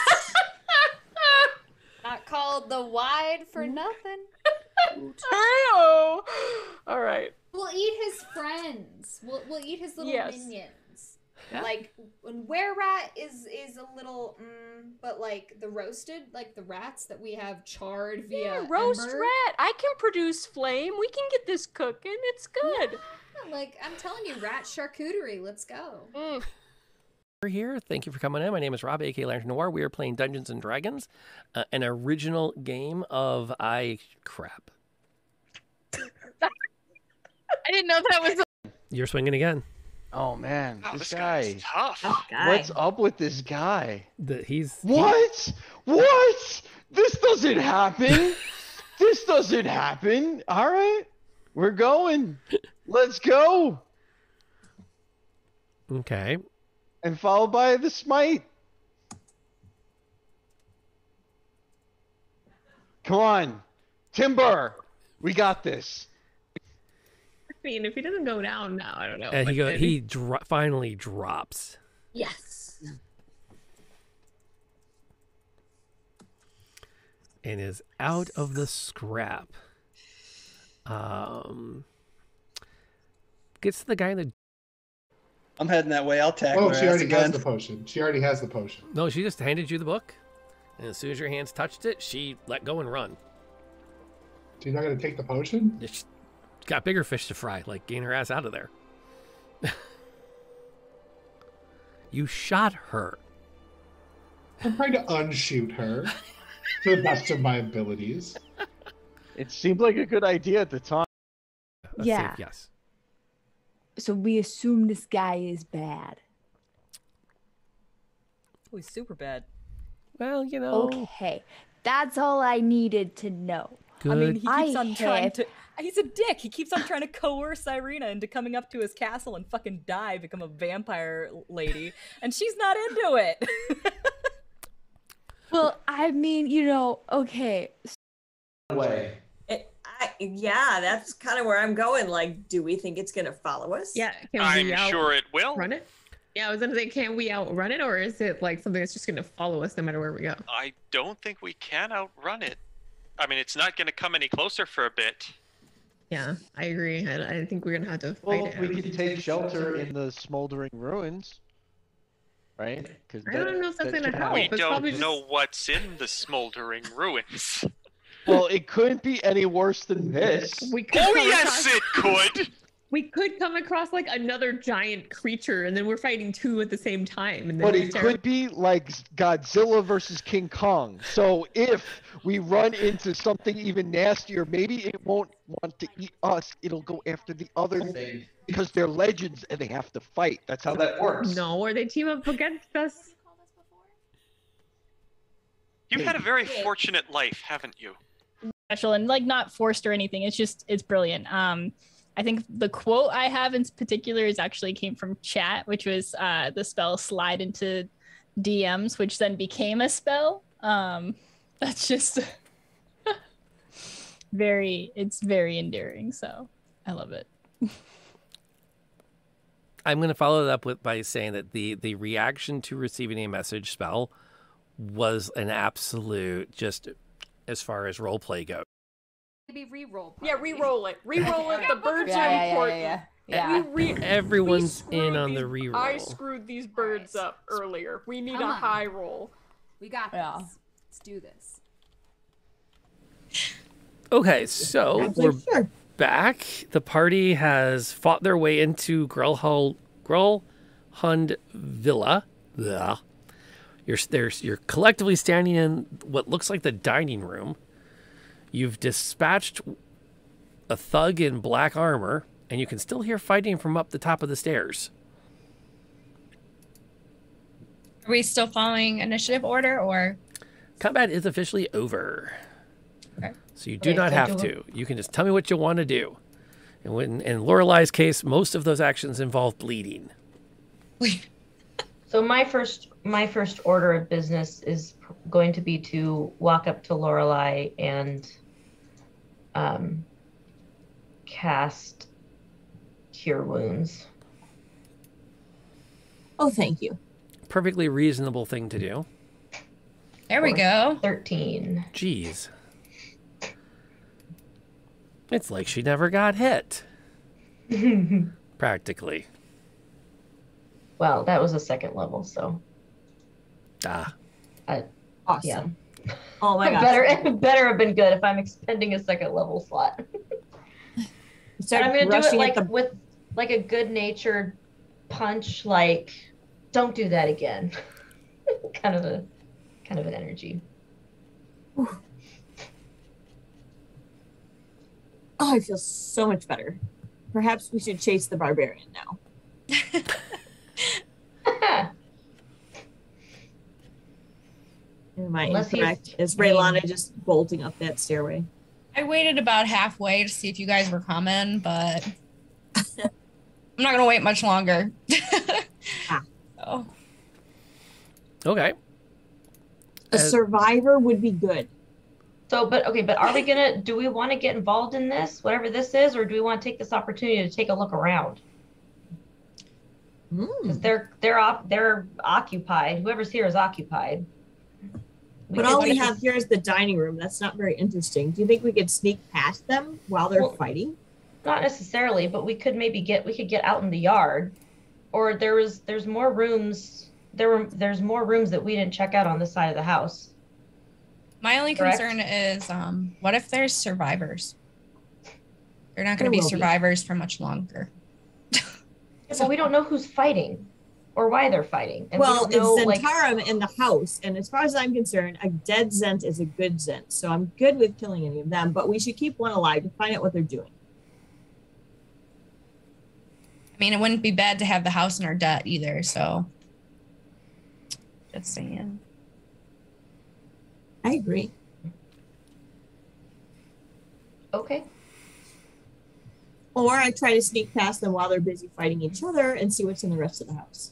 Not called the wide for nothing. Heyo! All right. We'll eat his friends. We'll, we'll eat his little Yes. minions. Yeah. Like when wererat is is a little, mm, but like the roasted, like the rats that we have charred via Yeah, roast ember. rat. I can produce flame. We can get this cooking. It's good. Yeah, like I'm telling you, rat charcuterie. Let's go. Mm. We're here. Thank you for coming in. My name is Rob, aka Lantern Noir. We are playing Dungeons and Dragons, uh, an original game of I crap. I didn't know that was. You're swinging again. Oh man, Wow, this, this guy. guy's tough. What's up with this guy? The, he's What? What? This doesn't happen. this doesn't happen. All right, we're going. Let's go. okay. And followed by the smite. Come on, Timber. We got this. I mean, if he doesn't go down now, I don't know. And he but go. He dro- finally drops. Yes. and is out of the scrap. Um, gets to the guy in the. I'm heading that way. I'll tackle Oh, her she ass already has the potion. She already has the potion. No, she just handed you the book, and as soon as your hands touched it, she let go and run. She's not going to take the potion? She's got bigger fish to fry. Like gain her ass out of there. you shot her. I'm trying to unshoot her to the best of my abilities. It seemed like a good idea at the time. A Yeah. safe yes. So we assume this guy is bad. Oh, he's super bad. Well, you know. Okay. That's all I needed to know. I mean, he Good. keeps I on trying have- to. He's a dick. He keeps on trying to coerce Ireena into coming up to his castle and fucking die, become a vampire lady, and she's not into it. Well, I mean, you know, okay. Way. It, I, yeah, that's kind of where I'm going. Like, do we think it's going to follow us? Yeah. I'm sure it will. Run it. Yeah, I was gonna say, can we outrun it, or is it like something that's just gonna follow us no matter where we go? I don't think we can outrun it. I mean, it's not going to come any closer for a bit. Yeah, I agree. I, I think we're gonna have to fight Well, it. we out. can take shelter in the smoldering ruins, right? Because I don't know if that's gonna help. We It's don't just- know what's in the smoldering ruins. Well, it couldn't be any worse than this. We could Oh yes, across- it could. We could come across like another giant creature, and then we're fighting two at the same time. And then But it terrible. could be like Godzilla versus King Kong. So if we run into something even nastier, maybe it won't want to eat us. It'll go after the other thing because they're legends and they have to fight. That's how that works. No, or they team up against us. You've had a very fortunate life, haven't you? special and like not forced or anything. It's just it's brilliant. Um, I think the quote I have in particular is actually came from chat, which was uh, the spell slide into DMs, which then became a spell. Um, that's just very it's very endearing. So I love it. I'm going to follow it up with by saying that the the reaction to receiving a message spell was an absolute just as far as role play goes. Maybe re-roll. Yeah, re-roll it. Re-roll it. The birds Yeah, are yeah, yeah, important. yeah, yeah. We re- Everyone's we in screwed on the these- reroll. I screwed these birds up earlier. We need Come a on. high roll. We got this. Let's do this. Okay, so we're like sure. back. The party has fought their way into Grelhul, Gralhund Villa. Blah. You're there's you're collectively standing in what looks like the dining room. You've dispatched a thug in black armor, and you can still hear fighting from up the top of the stairs. Are we still following initiative order or? Combat is officially over. Okay. So you do Okay, not so have do to. You can just tell me what you want to do. And when, in Lorelai's case, most of those actions involve bleeding. So my first my first order of business is going to be to walk up to Lorelai and um, cast Cure Wounds. Oh, thank you. Perfectly reasonable thing to do. There we go. Thirteen. Jeez. It's like she never got hit. Practically. Well, that was a second level, so Ah. I, Awesome. yeah. Oh my It gosh. better it better have been good if I'm expending a second level slot. so I'm gonna do it like the with like a good natured punch, like don't do that again. kind of a kind of an energy. Oh, I feel so much better. Perhaps we should chase the barbarian now. Am I Unless incorrect? Is I mean- Raylona just bolting up that stairway? I waited about halfway to see if you guys were coming, but I'm not gonna wait much longer. Ah. Oh, Okay. A uh, survivor would be good. So, but okay, but are we gonna? Do we want to get involved in this, whatever this is, or do we want to take this opportunity to take a look around? Hmm. Because they're they're off, they're occupied. Whoever's here is occupied. We But all we have here is the dining room. That's not very interesting. Do you think we could sneak past them while they're Well- fighting? Not necessarily, but we could maybe get we could get out in the yard, or there was there's more rooms. There were there's more rooms that we didn't check out on this side of the house. my only Correct. concern is, um, what if there's survivors? They're not gonna be will be. survivors for much longer. Well, we don't know who's fighting, or why they're fighting. And well, don't it's know, like- Zhentarim in the house, and as far as I'm concerned, a dead Zhent is a good Zhent. So I'm good with killing any of them, but we should keep one alive to find out what they're doing. I mean, it wouldn't be bad to have the house in our debt either. So, just saying. I agree. Okay. Or I try to sneak past them while they're busy fighting each other and see what's in the rest of the house.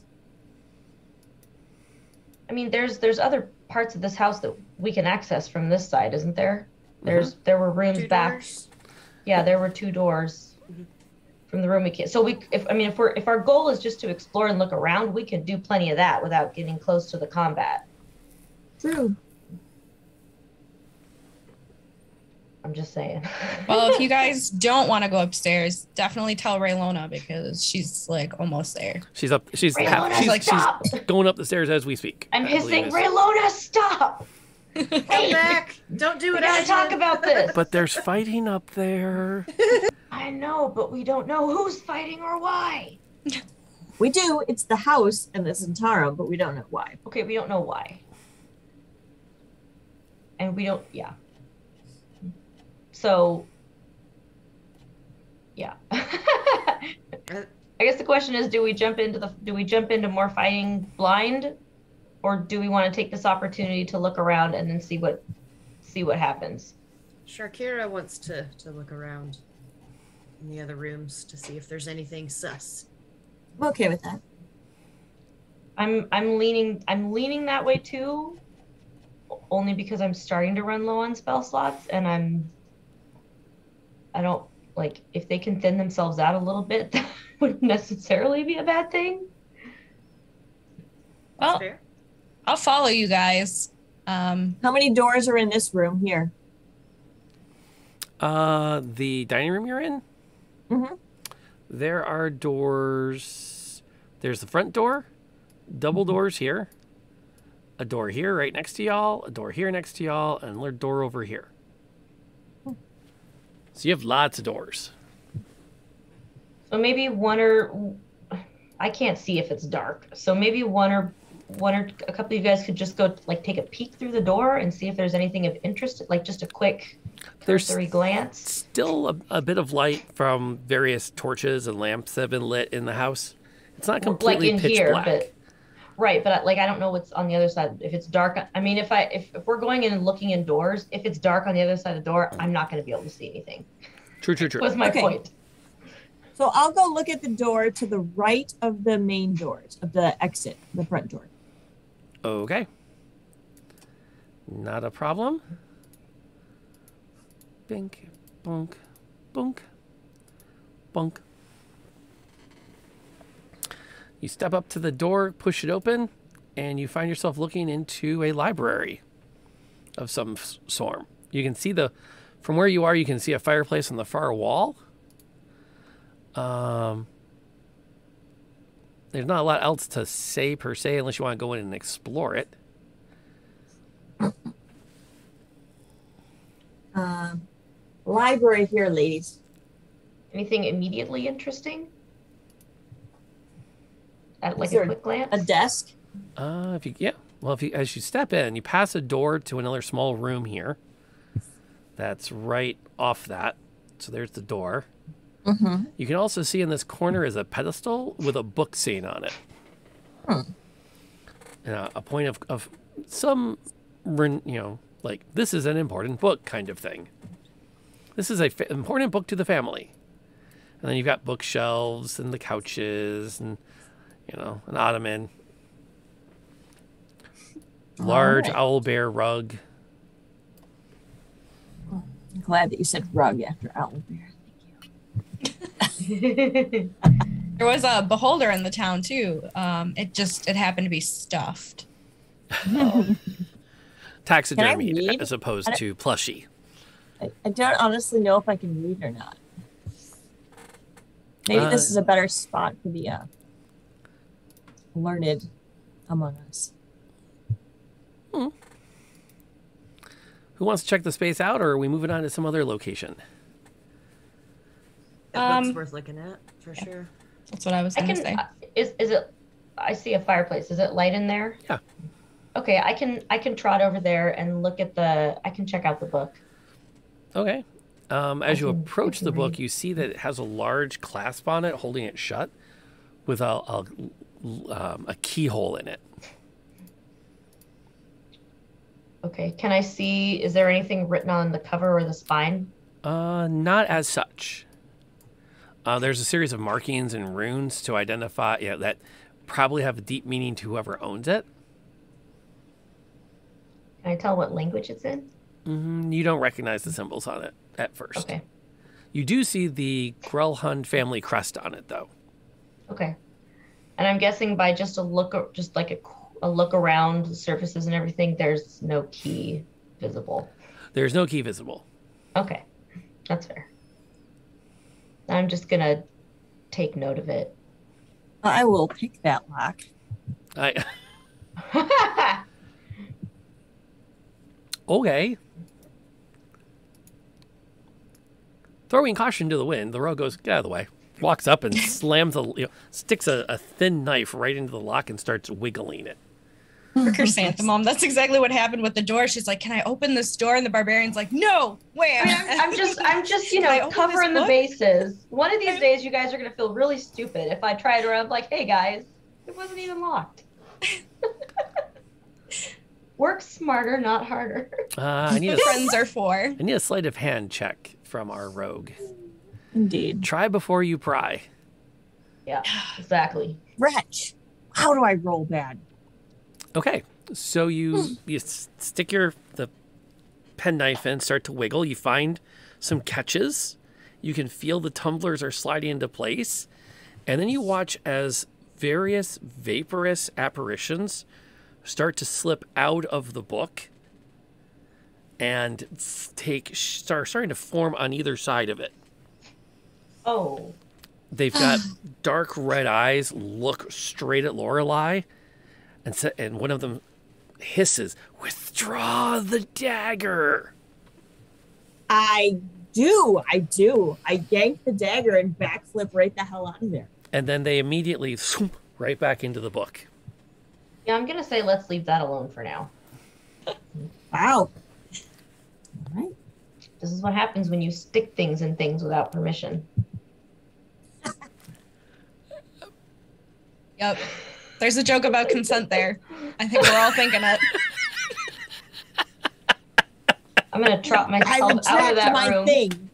I mean, there's there's other parts of this house that we can access from this side, isn't there? Mm-hmm. There's there were rooms Two back. doors? Yeah, there were two doors mm-hmm. from the room we can. So we, if I mean, if we're if our goal is just to explore and look around, we can do plenty of that without getting close to the combat. True. I'm just saying. Well, if you guys don't want to go upstairs, definitely tell Raylona because she's like almost there. She's up. She's Raylona, half, she's, like, she's stop. going up the stairs as we speak. I'm hissing, is- Raylona, stop! Come back! Don't do We it. gotta talk about this. But there's fighting up there. I know, but we don't know who's fighting or why. We do. It's the house and the Zhentarim, but we don't know why. Okay, we don't know why. And we don't, yeah. So, yeah. I guess the question is, do we jump into the, do we jump into more fighting blind, or do we want to take this opportunity to look around and then see what, see what happens? Sharkira wants to to look around in the other rooms to see if there's anything sus. I'm okay with that. I'm I'm leaning I'm leaning that way too, only because I'm starting to run low on spell slots, and I'm. I don't like if they can thin themselves out a little bit. That wouldn't necessarily be a bad thing. Well, I'll follow you guys. Um, How many doors are in this room here? Uh, the dining room you're in. Mm-hmm. There are doors. There's the front door, double doors here, a door here right next to y'all, a door here next to y'all, and a door over here. So you have lots of doors. So maybe one or I can't see if it's dark. So maybe one or one or a couple of you guys could just go like take a peek through the door and see if there's anything of interest, like just a quick There's glance. still a, a bit of light from various torches and lamps that have been lit in the house. It's not completely like in pitch here, black. but right, but like I don't know what's on the other side. If it's dark, I mean, if I if, if we're going in and looking indoors, if it's dark on the other side of the door, I'm not going to be able to see anything. True, true, true. Was my Okay. point. So I'll go look at the door to the right of the main doors, of the exit, the front door. Okay. Not a problem. Bink, bunk, bunk, bunk. You step up to the door, push it open, and you find yourself looking into a library of some sort. You can see the, from where you are, you can see a fireplace on the far wall. Um, there's not a lot else to say per se, unless you want to go in and explore it. Um, library here, ladies. Anything immediately interesting? At like a quick glance. A desk. Uh, if you yeah, well, if you as you step in, you pass a door to another small room here. That's right off that. So there's the door. Mm-hmm. You can also see in this corner is a pedestal with a book scene on it. Hmm. And a, a point of, of some, you know, like this is an important book kind of thing. This is a fa- important book to the family. And then you've got bookshelves and the couches and, you know, an ottoman. Large Alright. owlbear rug. I'm glad that you said rug after owlbear. Thank you. There was a beholder in the town too. Um, it just it happened to be stuffed. Taxidermied read? as opposed to plushy. I, I don't honestly know if I can read or not. Maybe Uh, this is a better spot for the uh, learned among us. Who wants to check the space out, or are we moving on to some other location? That book's Um, worth looking at for sure. That's what I was I gonna can. say. uh, Is is it? I see a fireplace. Is it light in there? Yeah. Okay, I can I can trot over there and look at the. I can check out the book. Okay. Um, as you approach the book, you see that it has a large clasp on it, holding it shut, with a a, um, a keyhole in it. Okay, can I see? Is there anything written on the cover or the spine? Uh, not as such. Uh, there's a series of markings and runes to identify yeah, that probably have a deep meaning to whoever owns it. Can I tell what language it's in? hmm You don't recognize the symbols on it at first. Okay. You do see the Gralhund family crest on it, though. Okay. And I'm guessing by just a look, just like a, a look around the surfaces and everything, there's no key visible. There's no key visible. Okay, that's fair. I'm just gonna take note of it. I will pick that lock. I. okay. Throwing caution to the wind, the rogue goes, get out of the way. Walks up and slams a, you know, sticks a, a thin knife right into the lock and starts wiggling it. For Chrysanthemum, that's exactly what happened with the door. She's like, "Can I open this door?" And the barbarian's like, "No, wait." I mean, I'm, I'm just, I'm just, you know, covering the bases. One of these days, you guys are gonna feel really stupid if I try to run like, "Hey guys, it wasn't even locked." Work smarter, not harder. Uh, I need a, Friends are for. I need a sleight of hand check from our rogue. Indeed. Try before you pry. Yeah, exactly. Wretch. How do I roll bad? Okay, so you hmm. you s- stick your the penknife in, start to wiggle. You find some catches. You can feel the tumblers are sliding into place, and then you watch as various vaporous apparitions start to slip out of the book and take start starting to form on either side of it. Oh, They've got dark red eyes, look straight at Lorelei, and sa- and one of them hisses, "Withdraw the dagger." I do. I do. I yank the dagger and backflip right the hell out of there. And then they immediately swoop right back into the book. yeah. I'm gonna say let's leave that alone for now. Wow. This is what happens when you stick things in things without permission. Yep. There's a joke about consent there. I think we're all thinking it. I'm gonna trot I myself out of that my room. thing.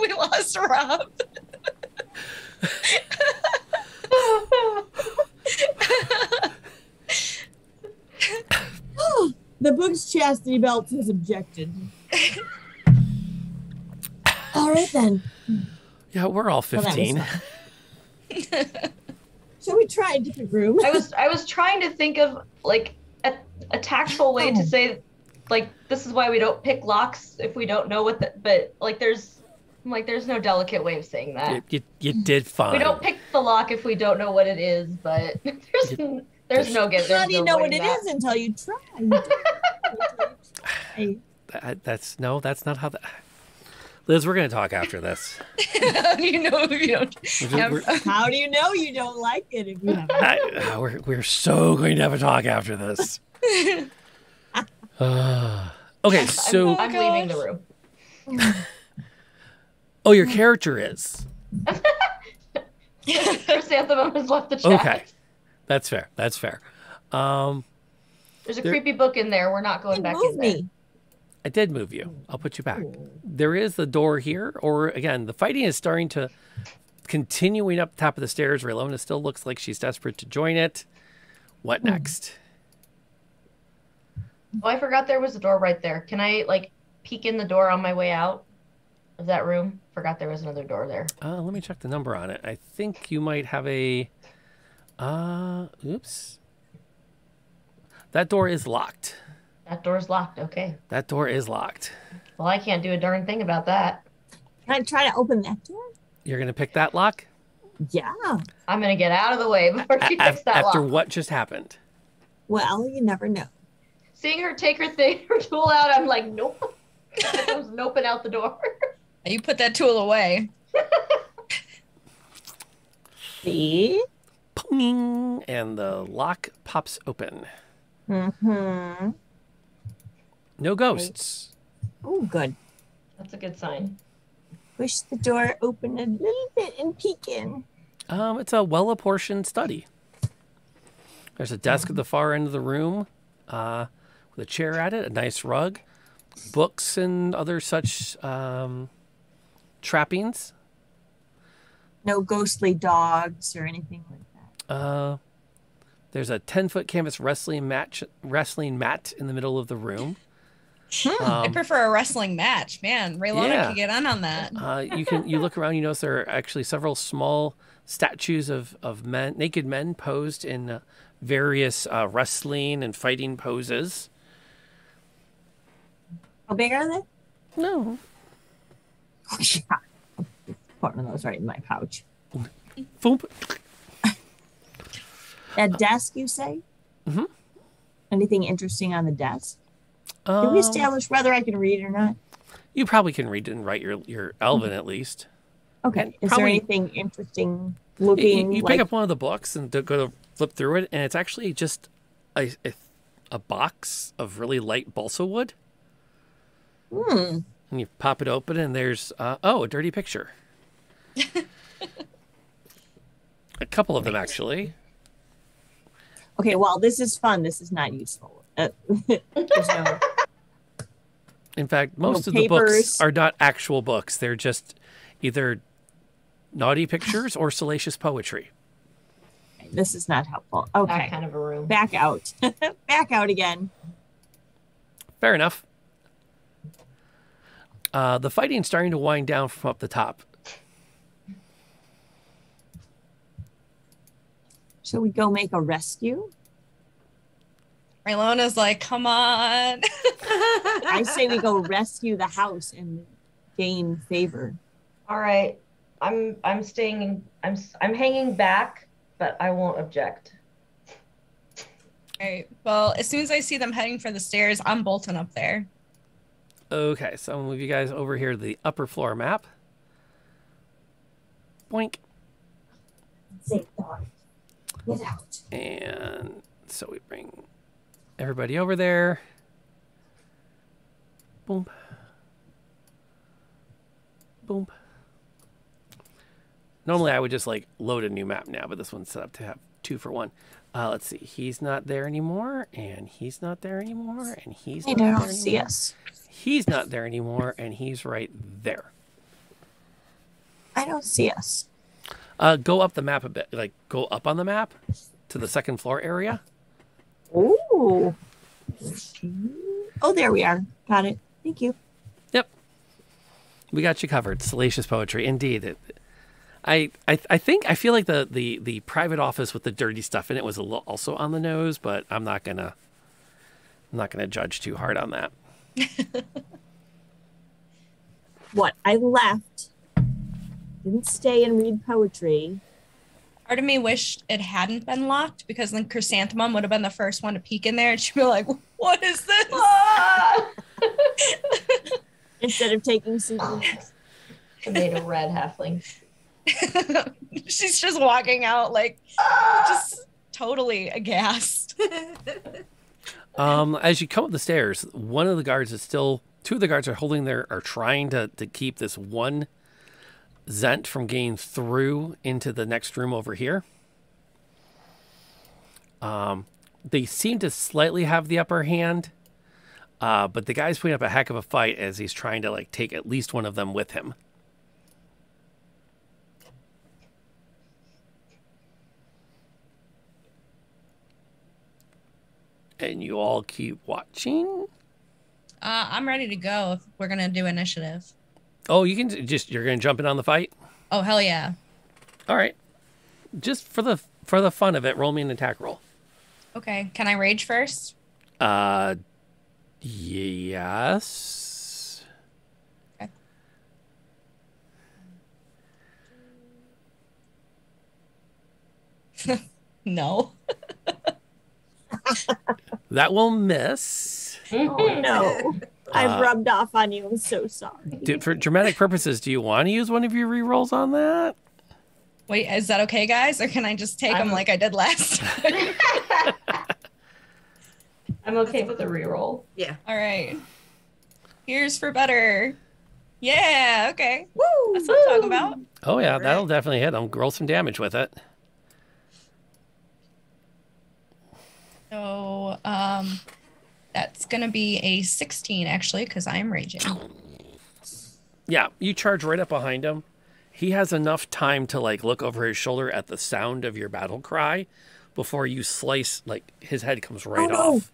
we lost Rob. the book's chastity belt has objected. All right then. Yeah, we're all Well, that 15. Shall we try a different room? I was I was trying to think of like a, a tactful way to oh. say like this is why we don't pick locks if we don't know what the but like there's I'm like there's no delicate way of saying that. You, you, you did fine. We don't pick the lock if we don't know what it is, but there's n- there's no get. How do you no know what avoiding it that. is until you try? You try. That- that's no, that's not how that. Liz, we're gonna talk after this. how do you know if you don't. We're just- we're- How do you know you don't like it if you haven't? I- uh, we're, we're so going to have a talk after this. Uh, okay, so I'm, I'm leaving the room. oh, your character is Chrysanthemum has left the chat. okay. That's fair. That's fair. Um, There's a There- creepy book in there. We're not going back in there. me. I did move you. I'll put you back. There is the door here, or again, the fighting is starting to continuing up top of the stairs. Raylona still looks like she's desperate to join it. What next? Oh, I forgot there was a door right there. Can I like peek in the door on my way out of that room? Forgot there was another door there. Uh, let me check the number on it. I think you might have a. Uh, oops. That door is locked. That door's locked. Okay. That door is locked. Well, I can't do a darn thing about that. Can I try to open that door? You're gonna pick that lock Yeah. I'm gonna get out of the way before A- she af- picks that after lock. what just happened. Well, you never know. Seeing her take her thing, her tool out, I'm like, nope. I comes noping out the door. You put that tool away. See? Ping, and the lock pops open. Mm-hmm. No ghosts. Oh, good. That's a good sign. Push the door open a little bit and peek in. Um, it's a well-apportioned study. There's a desk at the far end of the room, uh, with a chair at it, a nice rug, books and other such um, trappings. No ghostly dogs or anything like that. Uh, There's a 10 foot canvas wrestling match, wrestling mat in the middle of the room. I Um, prefer a wrestling match. Man, Raylona Yeah. could get on on that. Uh, you can you look around, you notice there are actually several small statues of, of men, naked men posed in uh, various uh, wrestling and fighting poses. How big are they? No. Put one of those right in my pouch. Boom. That desk, you say? Mhm. Anything interesting on the desk? Can we Um, establish whether I can read or not? You probably can read and write your your Elven at least. Okay. And Is probably- there anything interesting You- looking? You, you like, pick up one of the books and to go to flip through it, and it's actually just a, a, a box of really light balsa wood. Hmm. And you pop it open, and there's uh, oh, a dirty picture. a couple of them actually. Okay, well, this is fun. This is not useful. Uh, there's no. In fact, most of the books are not actual books. They're just either naughty pictures or salacious poetry. This is not helpful. Okay. That kind of a room. Back out. Back out again. Fair enough. Uh, the fighting's starting to wind down from up the top. Shall we go make a rescue? Raylona's like, come on. I say we go rescue the house and gain favor. All right. I'm I'm staying in I'm I'm hanging back, but I won't object. All right. Well, as soon as I see them heading for the stairs, I'm bolting up there. Okay, so I'm gonna move you guys over here to the upper floor map. Boink. Safe dog. Get out. And so we bring everybody over there. Boom. Boom. Normally I would just like load a new map now, but this one's set up to have two for one. Uh, let's see. He's not there anymore, and he's not there anymore, and he's not don't see us. He's not there anymore, and he's right there. I don't see us. Uh, go up the map a bit. Like go up on the map to the second floor area. Ooh. Oh, there we are. Got it. Thank you. Yep. We got you covered. Salacious poetry, indeed. It, I, I I think I feel like the, the the private office with the dirty stuff in it was a little also on the nose, but I'm not gonna I'm not gonna judge too hard on that. What? I left. Didn't stay and read poetry. Part of me wished it hadn't been locked because then Chrysanthemum would have been the first one to peek in there and she'd be like, What is this? Instead of taking super. I made a red halfling. She's just walking out like just totally aghast. Um, as you come up the stairs, one of the guards is still two of the guards are holding their are trying to to keep this one Zhent from getting through into the next room over here. Um, they seem to slightly have the upper hand, uh, but the guy's putting up a heck of a fight as he's trying to like take at least one of them with him. And you all keep watching. Uh, I'm ready to go if we're gonna do initiative. Oh, you can just you're gonna jump in on the fight. Oh hell yeah. All right, just for the for the fun of it, roll me an attack roll. Okay. Can I rage first? Uh, yes. No. That will miss. Oh no. I've Uh, rubbed off on you. I'm so sorry. Do, for dramatic purposes, do you want to use one of your rerolls on that? Wait, is that okay, guys? Or can I just take them I'm- like I did last time? I'm okay with a reroll. Yeah. All right. Here's for better. Yeah, okay. Woo! That's what I'm talking about. Oh yeah, that'll definitely hit them. Roll some damage with it. So, um, that's gonna be a 16 actually, because I am raging. Yeah, you charge right up behind him. He has enough time to like look over his shoulder at the sound of your battle cry before you slice like his head comes right no. off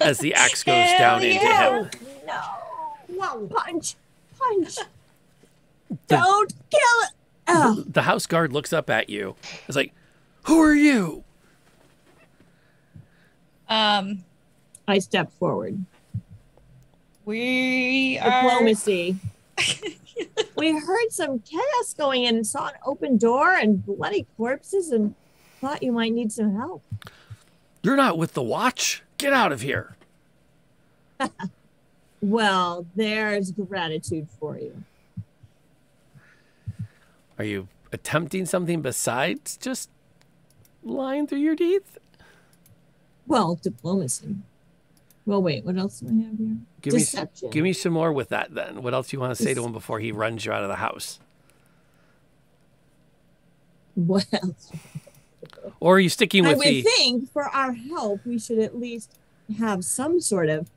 as the axe goes down into him. No. No. Punch. Punch. Don't kill it. Oh. The house guard looks up at you. It's like, "Who are you?" Um, I step forward. we are. Diplomacy. we heard some chaos going in and saw an open door and bloody corpses and thought you might need some help. You're not with the watch. Get out of here. Well, there's gratitude for you. Are you attempting something besides just lying through your teeth? Well, diplomacy. Well, wait, what else do I have here? Give me, Deception. give me some more with that then. What else do you want to say to him before he runs you out of the house? What else? Or are you sticking with? I would the think for our help, we should at least have some sort of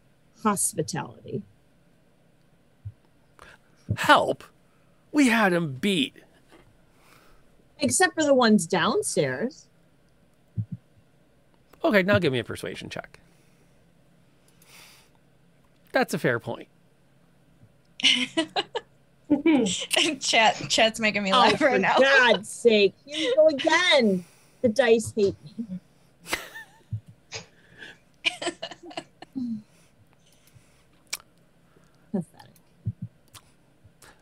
hospitality. help? We had him beat. Except for the ones downstairs. Okay, now give me a persuasion check. That's a fair point. Chat, chat's making me Oh, laugh for right now. For God's sake. Here you go again. The dice hate me.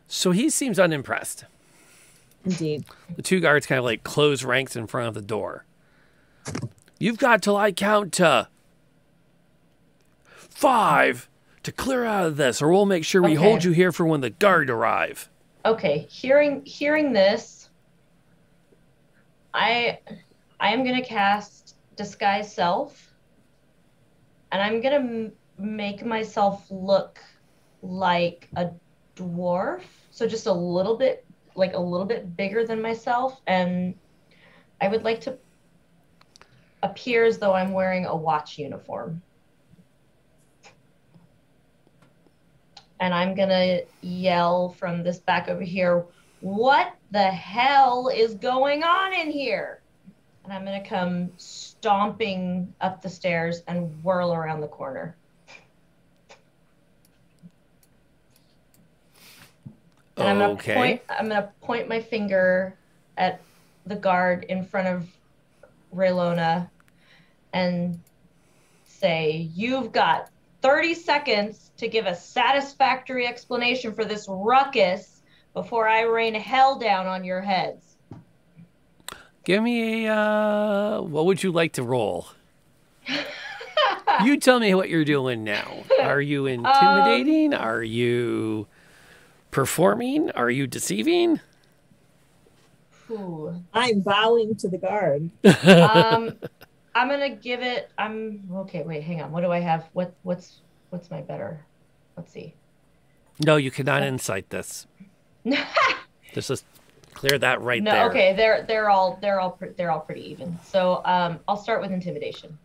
So he seems unimpressed. Indeed. The two guards kind of like close ranks in front of the door. You've got till I count to five to clear out of this, or we'll make sure we Okay. hold you here for when the guard arrive. Okay, hearing hearing this, I I am gonna cast disguise self, and I'm gonna make myself look like a dwarf, so just a little bit like a little bit bigger than myself, and I would like to appear as though I'm wearing a watch uniform. And I'm gonna yell from this back over here, what the hell is going on in here? And I'm gonna come stomping up the stairs and whirl around the corner. And I'm gonna Okay. point I'm gonna point my finger at the guard in front of Raylona and say, You've got 30 seconds to give a satisfactory explanation for this ruckus before I rain hell down on your heads. Give me a. Uh, what would you like to roll? you tell me what you're doing now. Are you intimidating? Are you performing? Are you deceiving? Ooh. I'm bowing to the guard. um, I'm gonna give it. I'm okay. Wait, hang on. What do I have? What what's what's my better? Let's see. No, you cannot incite this. Just just clear that right no, there. okay. They're they're all they're all they're all pretty even. So um, I'll start with intimidation.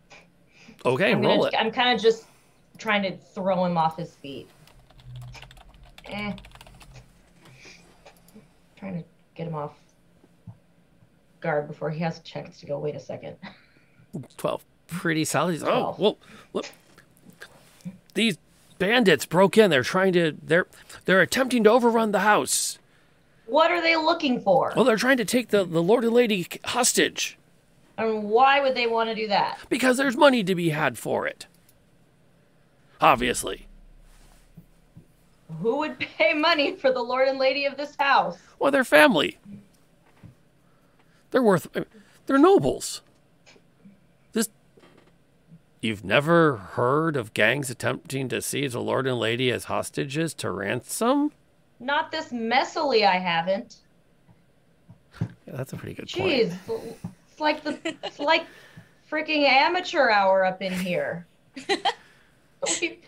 Okay, I'm roll gonna, it. I'm kind of just trying to throw him off his feet. Eh. Trying to get him off guard before he has a chance to go. Wait a second. 12. Pretty solid. He's, oh, Twelve. well, look. These bandits broke in. They're trying to they're they're attempting to overrun the house. What are they looking for? Well, they're trying to take the, the Lord and Lady hostage And why would they want to do that? because there's money to be had for it. Obviously. Who would pay money for the Lord and Lady of this house? Well, they're family. They're worth they're nobles. This You've never heard of gangs attempting to seize a lord and lady as hostages to ransom? Not this messily, I haven't. Yeah, that's a pretty good point. Jeez, it's like the it's like freaking amateur hour up in here.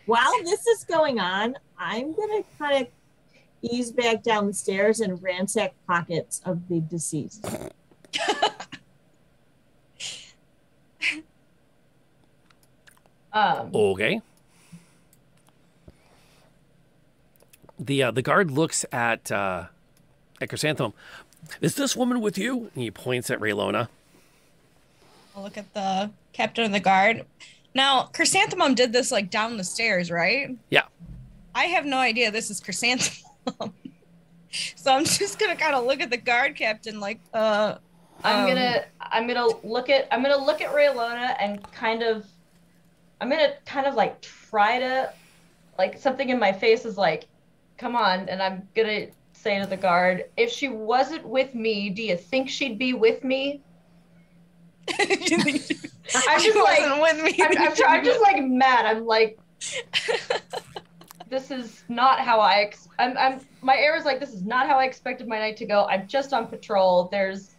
While this is going on, I'm gonna kind of ease back down the stairs and ransack pockets of the deceased. Um, Okay. The uh, the guard looks at uh, at Chrysanthemum. Is this woman with you? And he points at Raylona. I'll look at the captain of the guard. Now, Chrysanthemum did this like down the stairs, right? Yeah. I have no idea this is Chrysanthemum. so I'm just gonna kind of look at the guard captain like, uh I'm um, gonna I'm gonna look at I'm gonna look at Raylona and kind of I'm gonna kind of like try to like something in my face is like, come on, and I'm gonna say to the guard, if she wasn't with me, do you think she'd be with me? I'm just like with me, I'm, I'm, I'm just like mad. I'm like, this is not how I. Ex- I'm. I'm. My air is like this is not how I expected my night to go. I'm just on patrol. There's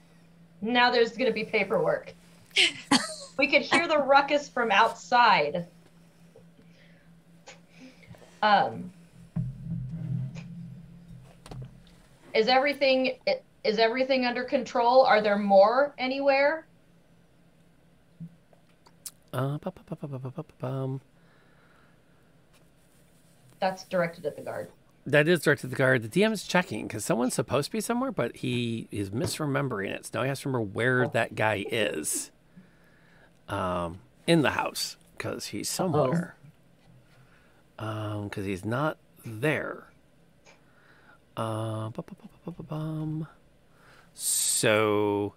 now. There's gonna be paperwork. we could hear the ruckus from outside. Um. Is everything is everything under control? Are there more anywhere? Uh, bu- bu- bu-. That's directed at the guard. That is directed at the guard. The DM is checking because someone's supposed to be somewhere, but he is misremembering it. So now he has to remember where that guy is um, in the house because he's somewhere. Um, because he's not there. Uh. So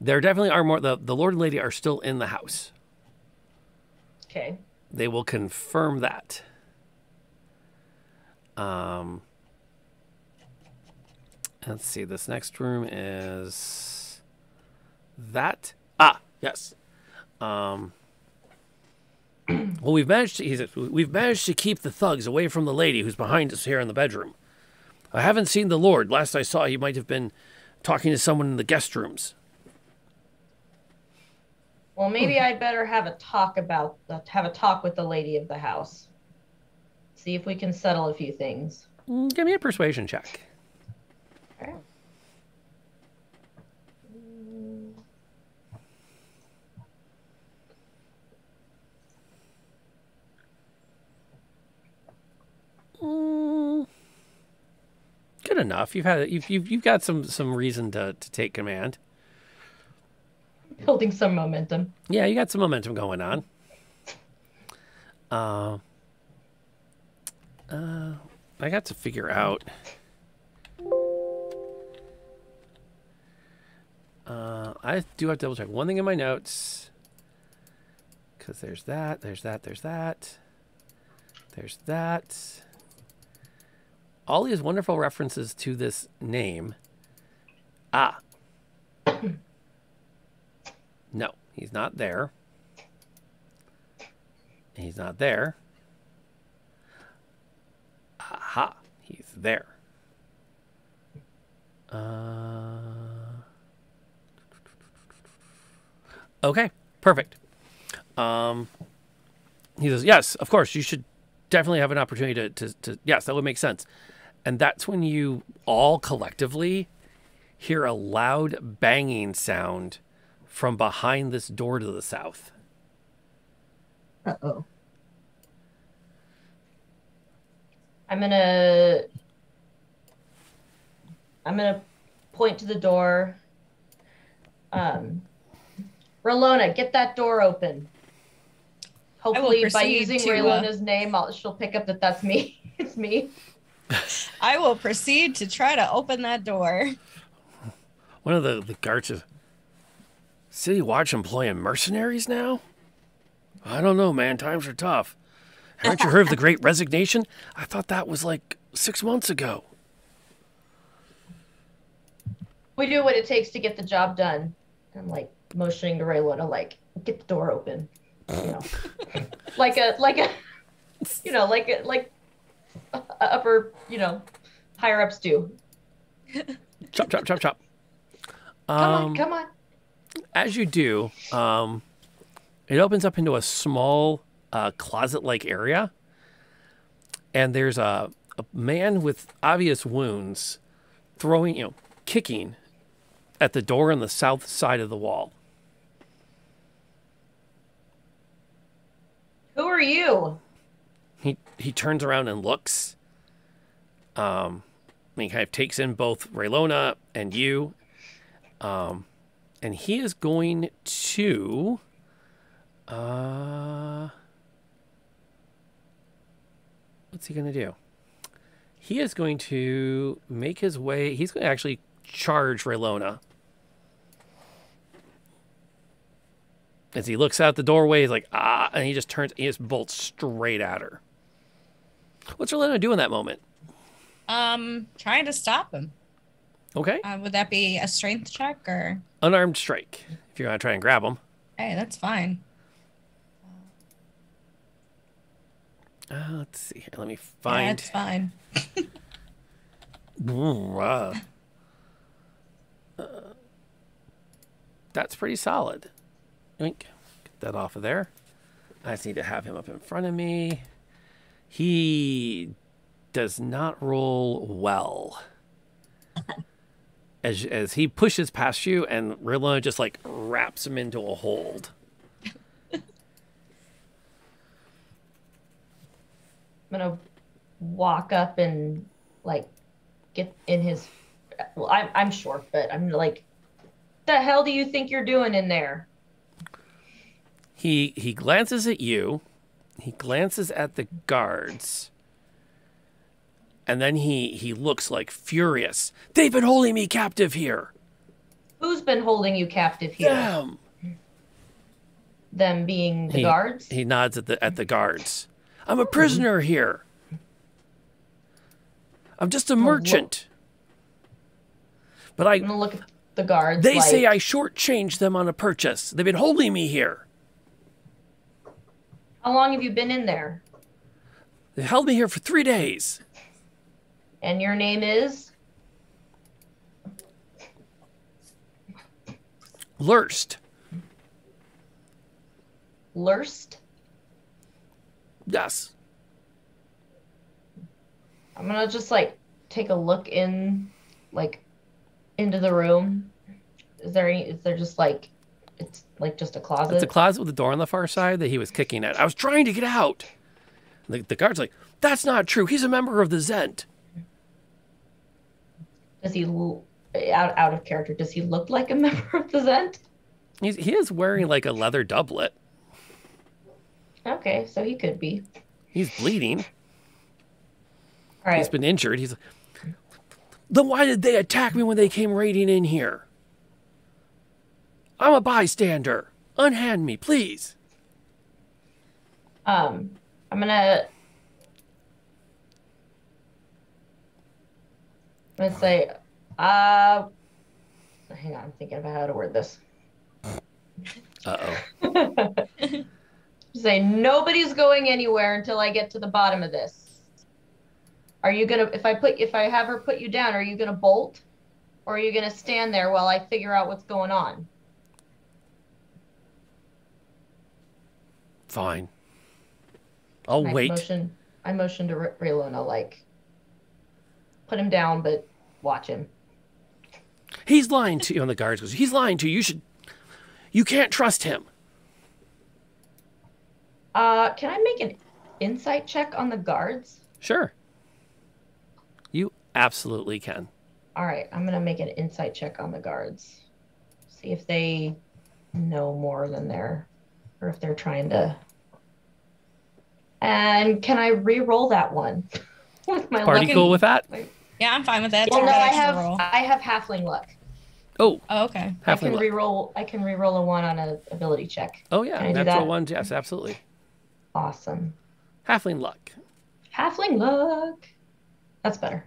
there definitely are more. The, the Lord and Lady are still in the house. Okay. They will confirm that. Um, let's see. This next room is that. Ah, yes. Um, well, we've managed to. He says, we've managed to keep the thugs away from the lady who's behind us here in the bedroom. I haven't seen the Lord. Last I saw, he might have been talking to someone in the guest rooms. Well, maybe I'd better have a talk about have a talk with the lady of the house. See if we can settle a few things. Mm, Give me a persuasion check. Mm, Good enough. You've had you've you've, you've got some some reason to, to take command. Building some momentum. Yeah, you got some momentum going on. Uh, uh, I got to figure out. Uh, I do have to double check one thing in my notes. Because there's that, there's that, there's that, there's that. All these wonderful references to this name. Ah. No, he's not there. He's not there. Aha, he's there. Uh, okay, perfect. Um, he says, yes, of course, you should definitely have an opportunity to, to, to, yes, that would make sense. And that's when you all collectively hear a loud banging sound from behind this door to the south. Uh oh. I'm gonna I'm gonna point to the door. Um Rolona, get that door open. Hopefully by using to, uh, name, I'll, she'll pick up that that's me. it's me. I will proceed to try to open that door. One of the, the guards says, City Watch employing mercenaries now? I don't know, man. Times are tough. Haven't you heard of the Great Resignation? I thought that was like six months ago. We do what it takes to get the job done. I'm like motioning to Raylo to like, get the door open. You know. like a like a you know, like a like a upper, you know, higher ups do. Chop, chop, chop, chop. Come Um, on, come on. As you do, um, it opens up into a small uh, closet-like area, and there's a, a man with obvious wounds throwing, you know, kicking at the door on the south side of the wall. Who are you? He turns around and looks. Um, and he kind of takes in both Raylona and you. Um, and he is going to. Uh, what's he going to do? He is going to make his way. He's going to actually charge Raylona. As he looks out the doorway, he's like, ah, and he just turns, he just bolts straight at her. What's Raylona do in that moment? Um, trying to stop him. Okay. Uh, would that be a strength check or? Unarmed strike. If you're going to try and grab him. Hey, that's fine. Uh, let's see here. Let me Yeah, find. it's fine. Ooh, uh, uh, that's pretty solid. Yoink. Get that off of there. I just need to have him up in front of me. He does not roll well. As, as he pushes past you, and Rilla just like wraps him into a hold. I'm gonna walk up and like get in his. Well, I'm I'm short, but I'm like, the hell do you think you're doing in there? He he glances at you. He glances at the guards. And then he he looks like furious. They've been holding me captive here. Who's been holding you captive here? Them. Them being the he, guards. He nods at the at the guards. I'm a prisoner here. I'm just a merchant. But I I'm gonna look at the guards. they like, say I shortchanged them on a purchase. They've been holding me here. How long have you been in there? They held me here for three days. And your name is? Lurst. Lurst. Yes. I'm gonna just like take a look in, like, into the room. Is there any? Is there just like, like just a closet? It's a closet with a door on the far side that he was kicking at. I was trying to get out. The, the guard's like, that's not true. He's a member of the Zhent. Does he out out of character? Does he look like a member of the Zhent? He's, he is wearing like a leather doublet. Okay, so he could be. He's bleeding. All right. He's been injured. He's like then why did they attack me when they came raiding in here? I'm a bystander. Unhand me, please. Um, I'm gonna. I'm gonna say, uh, hang on, I'm thinking about how to word this. Uh oh. Say nobody's going anywhere until I get to the bottom of this. Are you gonna if I put if I have her put you down, are you gonna bolt? Or are you gonna stand there while I figure out what's going on? Fine. I'll I wait. Motion, I motion to R- Raylona, like put him down, but watch him. He's lying to you. And the guards goes, he's lying to you. You should. You can't trust him. Uh, can I make an insight check on the guards? Sure. You absolutely can. All right, I'm gonna make an insight check on the guards. See if they know more than they're, or if they're trying to. And can I re-roll that one? with my Party luck? cool with that? Yeah, I'm fine with that. Well, no, I have roll. I have halfling luck. Oh. Oh, okay. I can luck. re-roll. I can re-roll a one on a ability check. Oh yeah, Can I do natural that? one. Yes, absolutely. Awesome. Halfling luck. Halfling luck. That's better.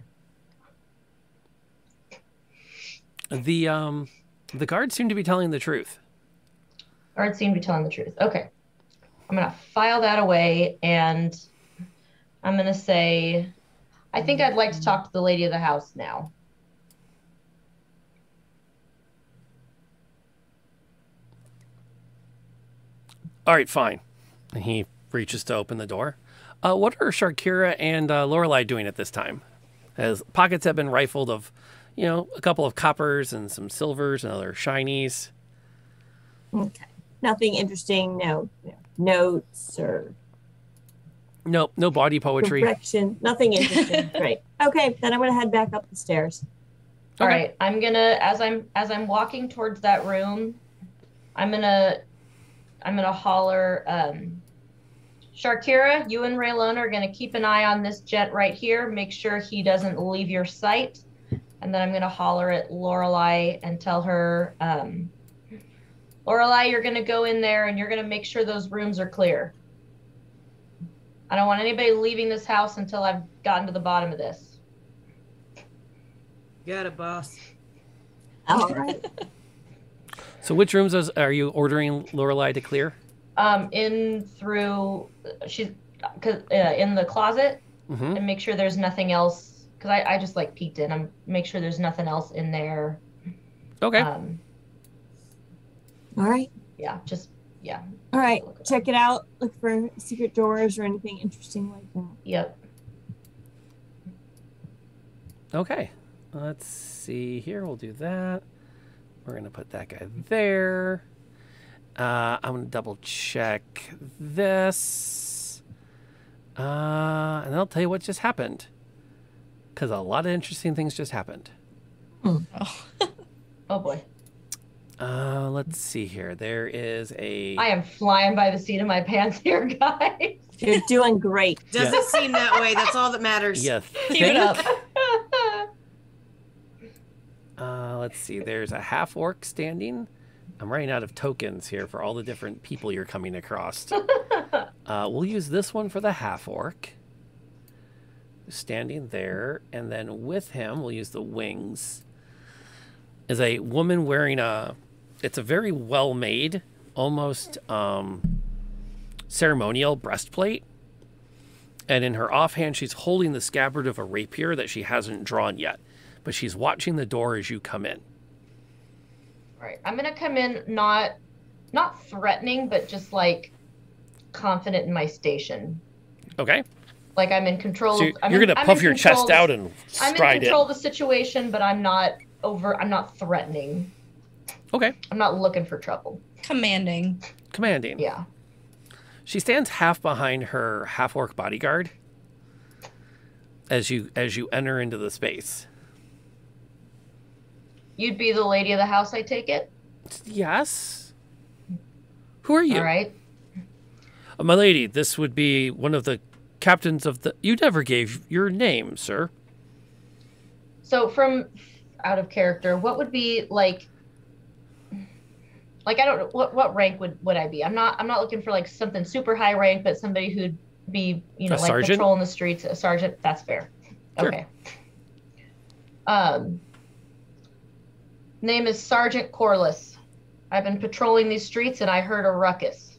The um, the guards seem to be telling the truth. Guards seemed to be telling the truth. Okay. I'm gonna file that away and I'm gonna say I think I'd like to talk to the lady of the house now. All right, fine. And he reaches to open the door. Uh, what are Sharkira and uh, Lorelei doing at this time? As pockets have been rifled of, you know, a couple of coppers and some silvers and other shinies. Okay. Nothing interesting. No, no notes or Nope, no body poetry. correction. Nothing interesting. Great. Okay, then I'm gonna head back up the stairs. All right, I'm gonna as I'm as I'm walking towards that room, I'm gonna I'm gonna holler. Um, Sharkira, you and Raylona are gonna keep an eye on this jet right here. Make sure he doesn't leave your sight, and then I'm gonna holler at Lorelai and tell her, um, Lorelai, you're gonna go in there and you're gonna make sure those rooms are clear. I don't want anybody leaving this house until I've gotten to the bottom of this. Got it, boss. All right. So which rooms is, are you ordering Lorelai to clear? um in through she's uh, in the closet Mhm. and make sure there's nothing else because I, I just like peeked in i'm make sure there's nothing else in there Okay. um All right. yeah just yeah All right. Check it out. Look for secret doors or anything interesting like that. yep Okay. Let's see here. We'll do that. We're going to put that guy there. Uh, I'm going to double check this. Uh, and I'll tell you what just happened. Because a lot of interesting things just happened. Oh. oh boy Uh, let's see here. There is a. i am flying by the seat of my pants here guys You're doing great. Doesn't Yeah. seem that way. That's all that matters. Yeah. Keep it up. Uh, let's see. There's a half orc standing. I'm running out of tokens here for all the different people you're coming across. uh, we'll use this one for the half orc. Standing there, and then with him, we'll use the wings. Is a woman wearing a. It's a very well made, almost um, ceremonial breastplate. And in her offhand, she's holding the scabbard of a rapier that she hasn't drawn yet but she's watching the door as you come in. all right i'm gonna come in not not threatening but just like confident in my station Okay. like i'm in control So you're I'm you're in- gonna I'm puff your chest out and stride I'm in control in. of the situation, but I'm not over. I'm not threatening. Okay. I'm not looking for trouble. Commanding. Commanding. Yeah. She stands half behind her half orc bodyguard as you as you enter into the space. You'd be the lady of the house, I take it. Yes. Who are you? All right. Uh, my lady, this would be one of the captains of the. You never gave your name, sir. So from out of character, what would be like? Like I don't know what what rank would would I be? I'm not I'm not looking for like something super high rank, but somebody who'd be you know A like sergeant? patrolling the streets. A sergeant. That's fair. Sure. Okay. Um. Name is Sergeant Corliss. I've been patrolling these streets and I heard a ruckus.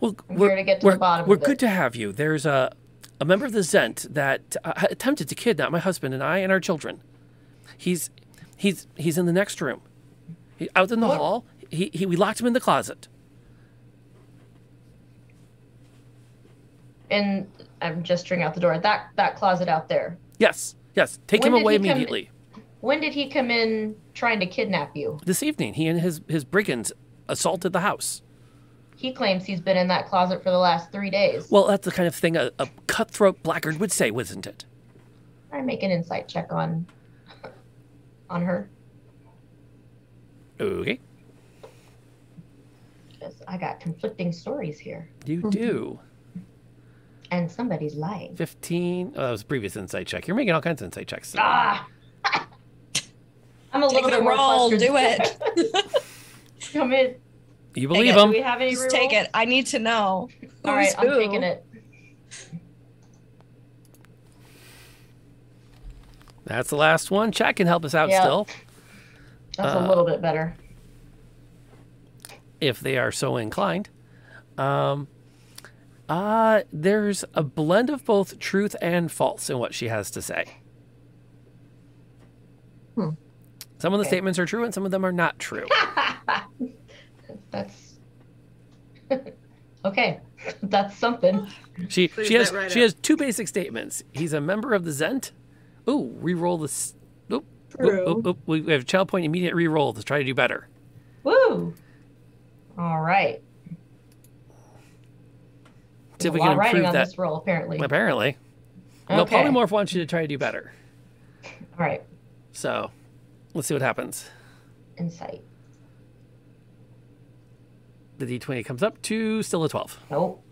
Well, I'm we're, here to get to we're, the bottom we're of it. good to have you. There's a a member of the Zhent that uh, attempted to kidnap my husband and I and our children. He's he's he's in the next room. He, out in the What? hall. He, he we locked him in the closet. And I'm gesturing out the door. That that closet out there. Yes, yes. Take When him away he come- immediately. When did he come in trying to kidnap you? This evening, he and his his brigands assaulted the house. He claims he's been in that closet for the last three days. Well, that's the kind of thing a, a cutthroat blackguard would say, wasn't it? I make an insight check on on her Okay, because I got conflicting stories here, you do. and somebody's lying. Fifteen. Oh, that was a previous insight check. You're making all kinds of insight checks. Ah, I'm a Take little the bit more roll, flustered. do it. Come in. You believe it. Do him? we have any? Just take it. I need to know. All right, Who's I'm taking it. That's the last one. Chat can help us out Yeah. still. That's Uh, a little bit better. if they are so inclined. Um, uh, there's a blend of both truth and false in what she has to say. Hmm. Some of the Okay. statements are true and some of them are not true. That's okay. That's something. She Clears she has right she up. has two basic statements. He's a member of the Zhent. Ooh, re-roll this. Oop, oop, True. oop, oop. We have a child point immediate re-roll to try to do better. Woo! All right. See if we can improve on that. this roll, apparently. Apparently. No, polymorph wants you to try to do better. All right. So, let's see what happens. Insight. The d20 comes up to still a 12. Nope.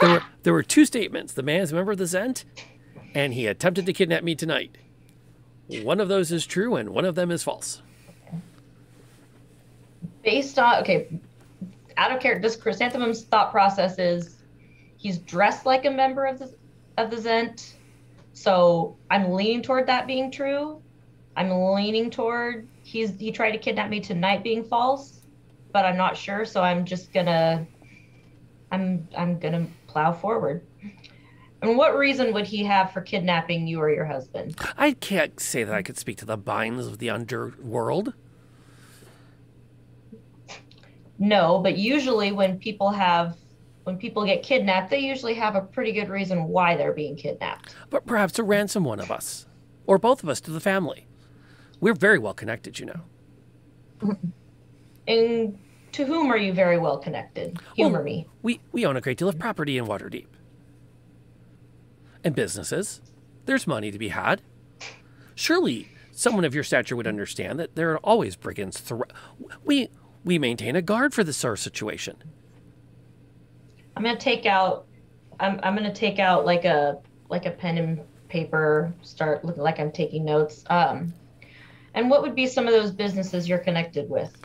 there were there were two statements. The man is a member of the Zhent, and he attempted to kidnap me tonight. One of those is true, and one of them is false. Based on okay, out of character, this chrysanthemum's thought process is he's dressed like a member of the of the Zhent, so I'm leaning toward that being true. I'm leaning toward he's he tried to kidnap me tonight being false, but I'm not sure, so I'm just gonna I'm I'm gonna plow forward. And what reason would he have for kidnapping you or your husband? I can't say that I could speak to the binds of the underworld. No, but usually when people have when people get kidnapped, they usually have a pretty good reason why they're being kidnapped. But perhaps to ransom one of us, or both of us to the family. We're very well connected, you know. And to whom are you very well connected? Humor Well, me. We we own a great deal of property in Waterdeep. And businesses. There's money to be had. Surely someone of your stature would understand that there are always brigands throughout. We we maintain a guard for this sort of situation. I'm gonna take out. I'm I'm gonna take out like a like a pen and paper. Start looking like I'm taking notes. Um, and what would be some of those businesses you're connected with?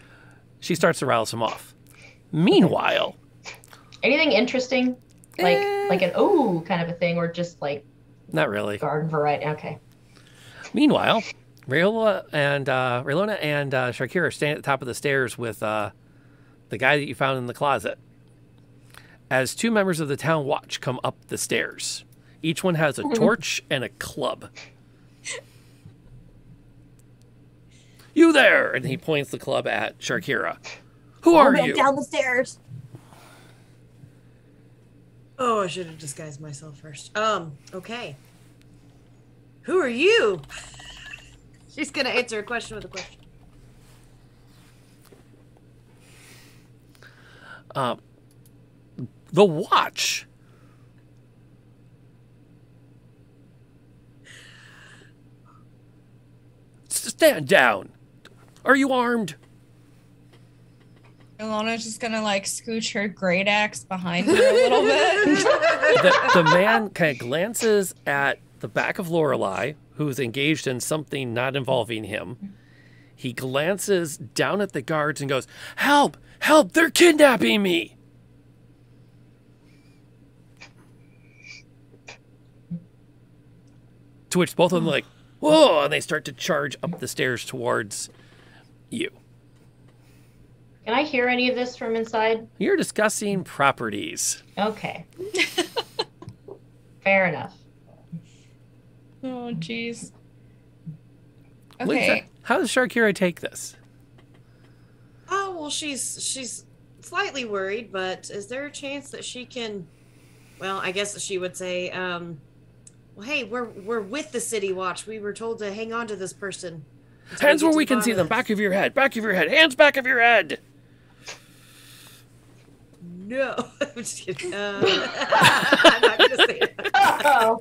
She starts to rattle some off. Meanwhile, Anything interesting? Like like an oh kind of a thing, or just like not really. garden variety? Okay. Meanwhile, Rayola and uh, Raylona and uh, Shakira are standing at the top of the stairs with uh, the guy that you found in the closet. As two members of the town watch come up the stairs, each one has a torch and a club. You there! And he points the club at Sharkira. Who are you? down the stairs. Oh, I should have disguised myself first. Um, okay. Who are you? She's gonna answer a question with a question. Uh, the watch. Stand down. Are you armed? Ilona's just gonna like scooch her great axe behind her a little bit. the, the man kind of glances at the back of Lorelei, who's engaged in something not involving him. He glances down at the guards and goes, "Help! Help! They're kidnapping me!" To which both of them like, "Whoa!" and they start to charge up the stairs towards you. Can I hear any of this from inside? You're discussing properties. Okay. Fair enough. oh jeez. Lisa, Okay. how does Sharkira take this? Oh well, she's she's slightly worried, but is there a chance that she can? Well, I guess she would say, um, "Well, hey, we're we're with the City Watch. We were told to hang on to this person." Hands get where to we can see them. of Back of your head. Back of your head. Hands back of your head. No, I'm just kidding. Uh, I'm not gonna say that. Oh.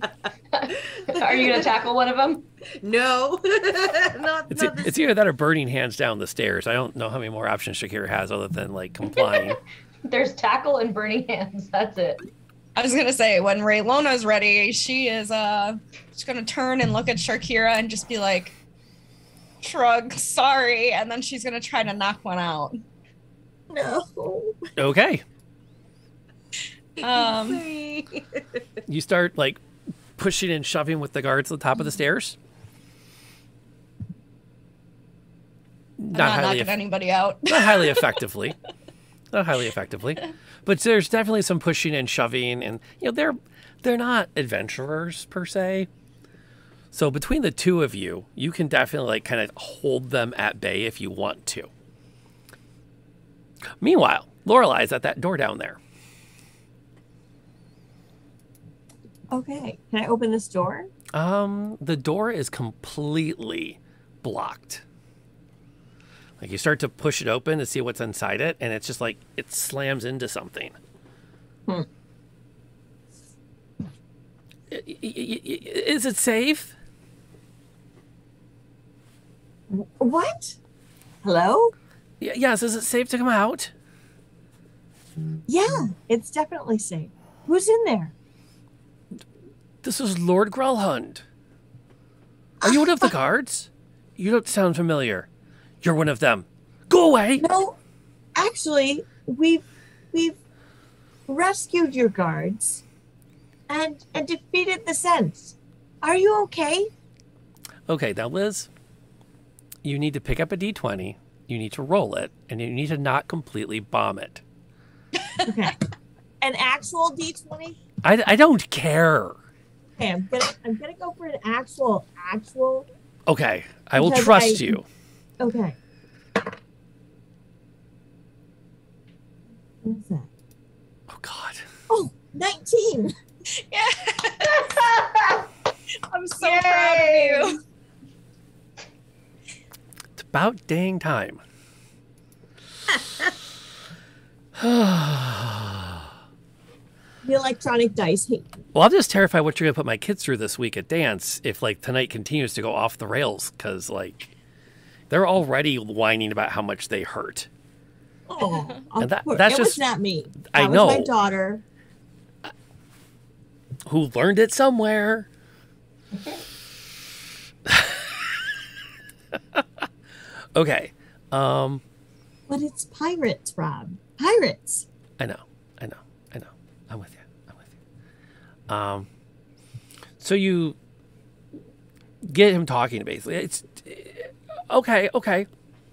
Are you gonna tackle one of them? No, not It's, not it's either that or burning hands down the stairs. I don't know how many more options Shakira has other than like complying. There's tackle and burning hands. That's it. I was gonna say when Raylona's ready, she is uh just gonna turn and look at Shakira and just be like, shrug, sorry, and then she's gonna try to knock one out. No. okay. Um, You start like pushing and shoving with the guards at the top of the stairs. I'm not highly knocking anybody out. not highly effectively. Not highly effectively. But there's definitely some pushing and shoving and you know they're they're not adventurers per se. So between the two of you, you can definitely like kind of hold them at bay if you want to. Meanwhile, Lorelai's at that door down there. Okay. Can I open this door? Um, the door is completely blocked. Like you start to push it open to see what's inside it, and it's just like it slams into something. Hmm. Is it safe? What? Hello? Yes, is it safe to come out? Yeah, it's definitely safe. Who's in there? This is Lord Gralhund. Are you one of the ah, ah. guards? You don't sound familiar. You're one of them. Go away. No, actually, we've we've rescued your guards and and defeated the Zhents. Are you okay? Okay, now Liz, you need to pick up a d20. You need to roll it, and you need to not completely bomb it. Okay. An actual D twenty? I, I don't care. Okay, I'm gonna I'm gonna go for an actual actual Okay, I will trust I- you. Okay. What's that? Oh God. Oh, 19. Yeah. I'm so proud of you. It's about dang time. The electronic dice. Well, I'm just terrified what you're gonna put my kids through this week at dance if like tonight continues to go off the rails because like they're already whining about how much they hurt. Oh, And that- that's it just- was not me. I That was my know. daughter. Who learned it somewhere? okay. Um, But it's pirates, Rob. Pirates. I I I know. I'm with you. I'm with you. Um, so you get him talking basically. It's okay, okay,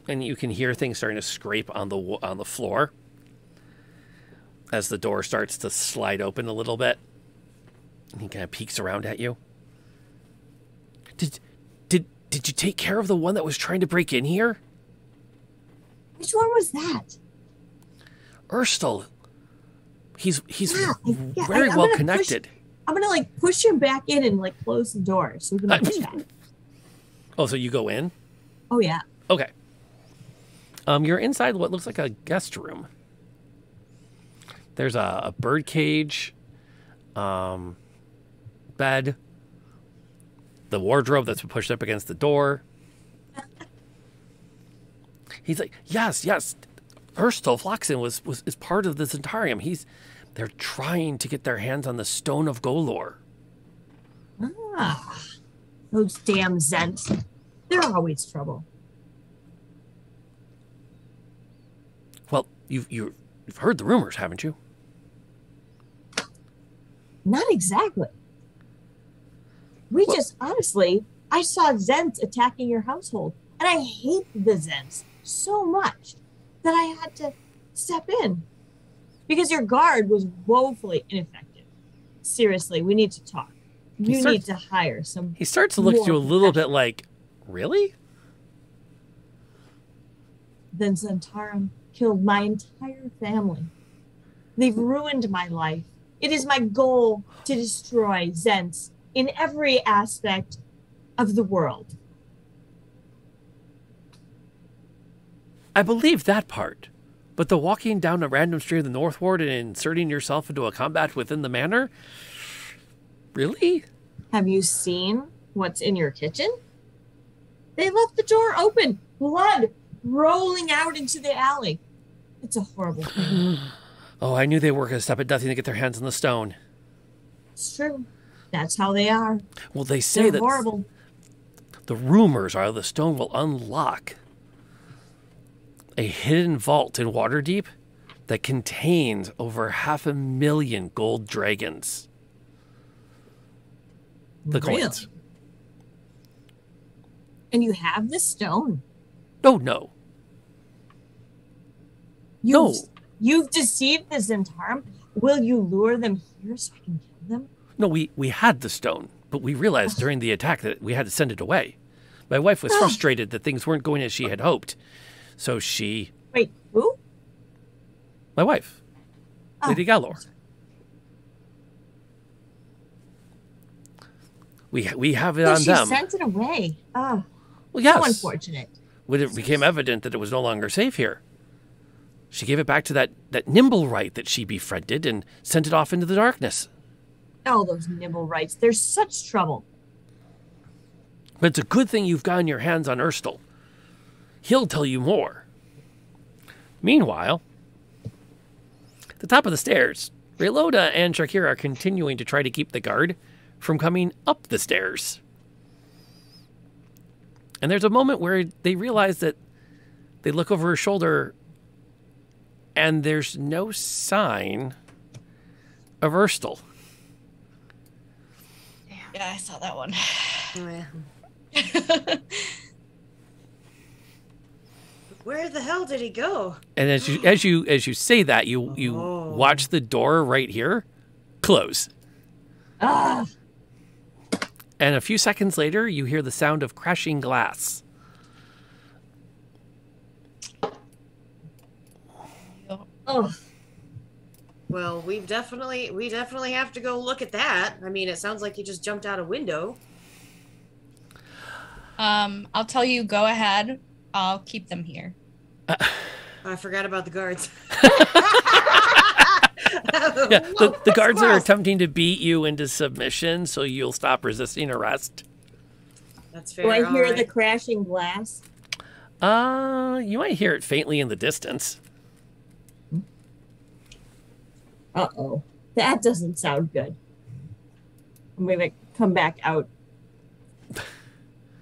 and you can hear things starting to scrape on the on the floor as the door starts to slide open a little bit. And he kind of peeks around at you. Did did did you take care of the one that was trying to break in here? Which one was that? Urstul. He's he's Yeah, yeah, very I'm well gonna push- connected. I'm gonna like push him back in and like close the door so we can like chat. Oh, so you go in? Oh yeah. Okay. Um, you're inside what looks like a guest room. There's a, a bird cage, um, bed, the wardrobe that's pushed up against the door. He's like, yes, yes. Floxin was, was is part of the Zhentarim. He's they're trying to get their hands on the Stone of Golorr. Ah, those damn Zhents. They're always trouble. Well, you've you, you've heard the rumors, haven't you? Not exactly. We just honestly, I saw Zhents attacking your household, and I hate the Zhents so much that I had to step in because your guard was woefully ineffective. Seriously, we need to talk. You starts- need to hire some. He starts to look at you a little bit like, really? Then Zhentarim killed my entire family. They've ruined my life. It is my goal to destroy Zhents in every aspect of the world. I believe that part. But the walking down a random street of the North Ward and inserting yourself into a combat within the manor? Really? Have you seen what's in your kitchen? They left the door open, blood rolling out into the alley. It's a horrible thing. Oh, I knew they were going to stop at nothing to get their hands on the stone. It's true. That's how they are. Well, they say They're that horrible. the rumors are the stone will unlock a hidden vault in Waterdeep that contains over half a million gold dragons. The Really? coins. And you have the stone. Oh, no. You've, No. You've deceived the Zhentarim. Will you lure them here so I can kill them? No, we, we had the stone, but we realized during the attack that we had to send it away. My wife was Ah. frustrated that things weren't going as she had hoped. So she, Wait, who? my wife, Oh. Lady Galore. We, we have it Oh, on she them. sent it away. Oh, Well, yes. so unfortunate. when it became evident that it was no longer safe here. She gave it back to that, that nimblewright that she befriended and sent it off into the darkness. Oh, those nimblewrights. They're such trouble. But it's a good thing you've gotten your hands on Urstul. He'll tell you more. Meanwhile, at the top of the stairs, Raylona and Shakira are continuing to try to keep the guard from coming up the stairs. And there's a moment where they realize that they look over her shoulder and there's no sign of Urstul. Yeah, I saw that one. Where the hell did he go? And as you as you as you say that, you you watch the door right here close. Ah. And a few seconds later, you hear the sound of crashing glass. Oh. Well, we've definitely we definitely have to go look at that. I mean, it sounds like he just jumped out a window. Um, I'll tell you, go ahead. I'll keep them here. I forgot about the guards. Yeah, the, the guards are attempting to beat you into submission, so you'll stop resisting arrest. That's fair. Do I hear the crashing glass? Uh, you might hear it faintly in the distance. Uh oh. That doesn't sound good. I'm gonna come back out.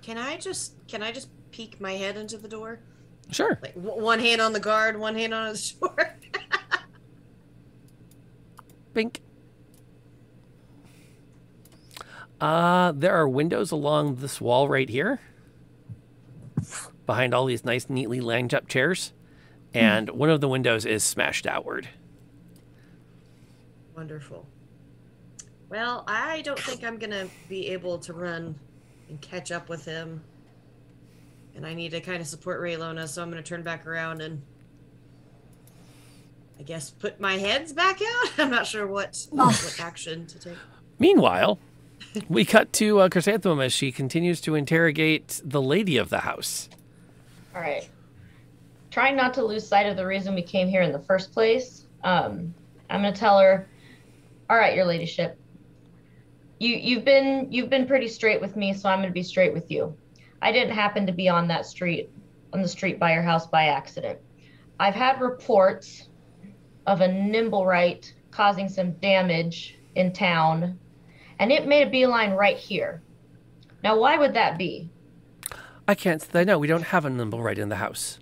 Can I just can I just peek my head into the door? Sure. Like w- one hand on the guard, one hand on the door. Bink. Uh, there are windows along this wall right here, behind all these nice, neatly lined up chairs, and one of the windows is smashed outward. Wonderful. Well, I don't think I'm gonna be able to run and catch up with him. And I need to kind of support Raylona, so I'm gonna turn back around and I guess put my heads back out. I'm not sure what what action to take. Meanwhile, we cut to uh, Chrysanthemum as she continues to interrogate the lady of the house. All right. Trying not to lose sight of the reason we came here in the first place. Um, I'm gonna tell her, all right, your ladyship. You you've been you've been pretty straight with me, so I'm gonna be straight with you. I didn't happen to be on that street on the street by your house by accident. I've had reports of a Nimblewright causing some damage in town, and it made a beeline right here. Now, why would that be? I can't say no. We don't have a nimblewright in the house.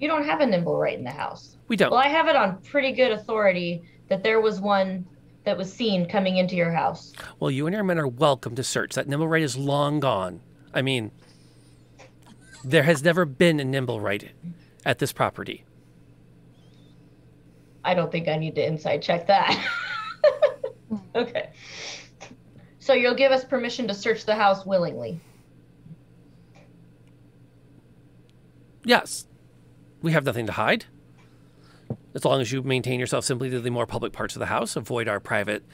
You don't have a Nimblewright in the house. We don't. Well, I have it on pretty good authority that there was one that was seen coming into your house. Well, you and your men are welcome to search. That nimblewright is long gone. I mean, there has never been a nimblewright at this property. I don't think I need to inside check that. okay. So you'll give us permission to search the house willingly. Yes, we have nothing to hide. As long as you maintain yourself simply to the more public parts of the house, avoid our private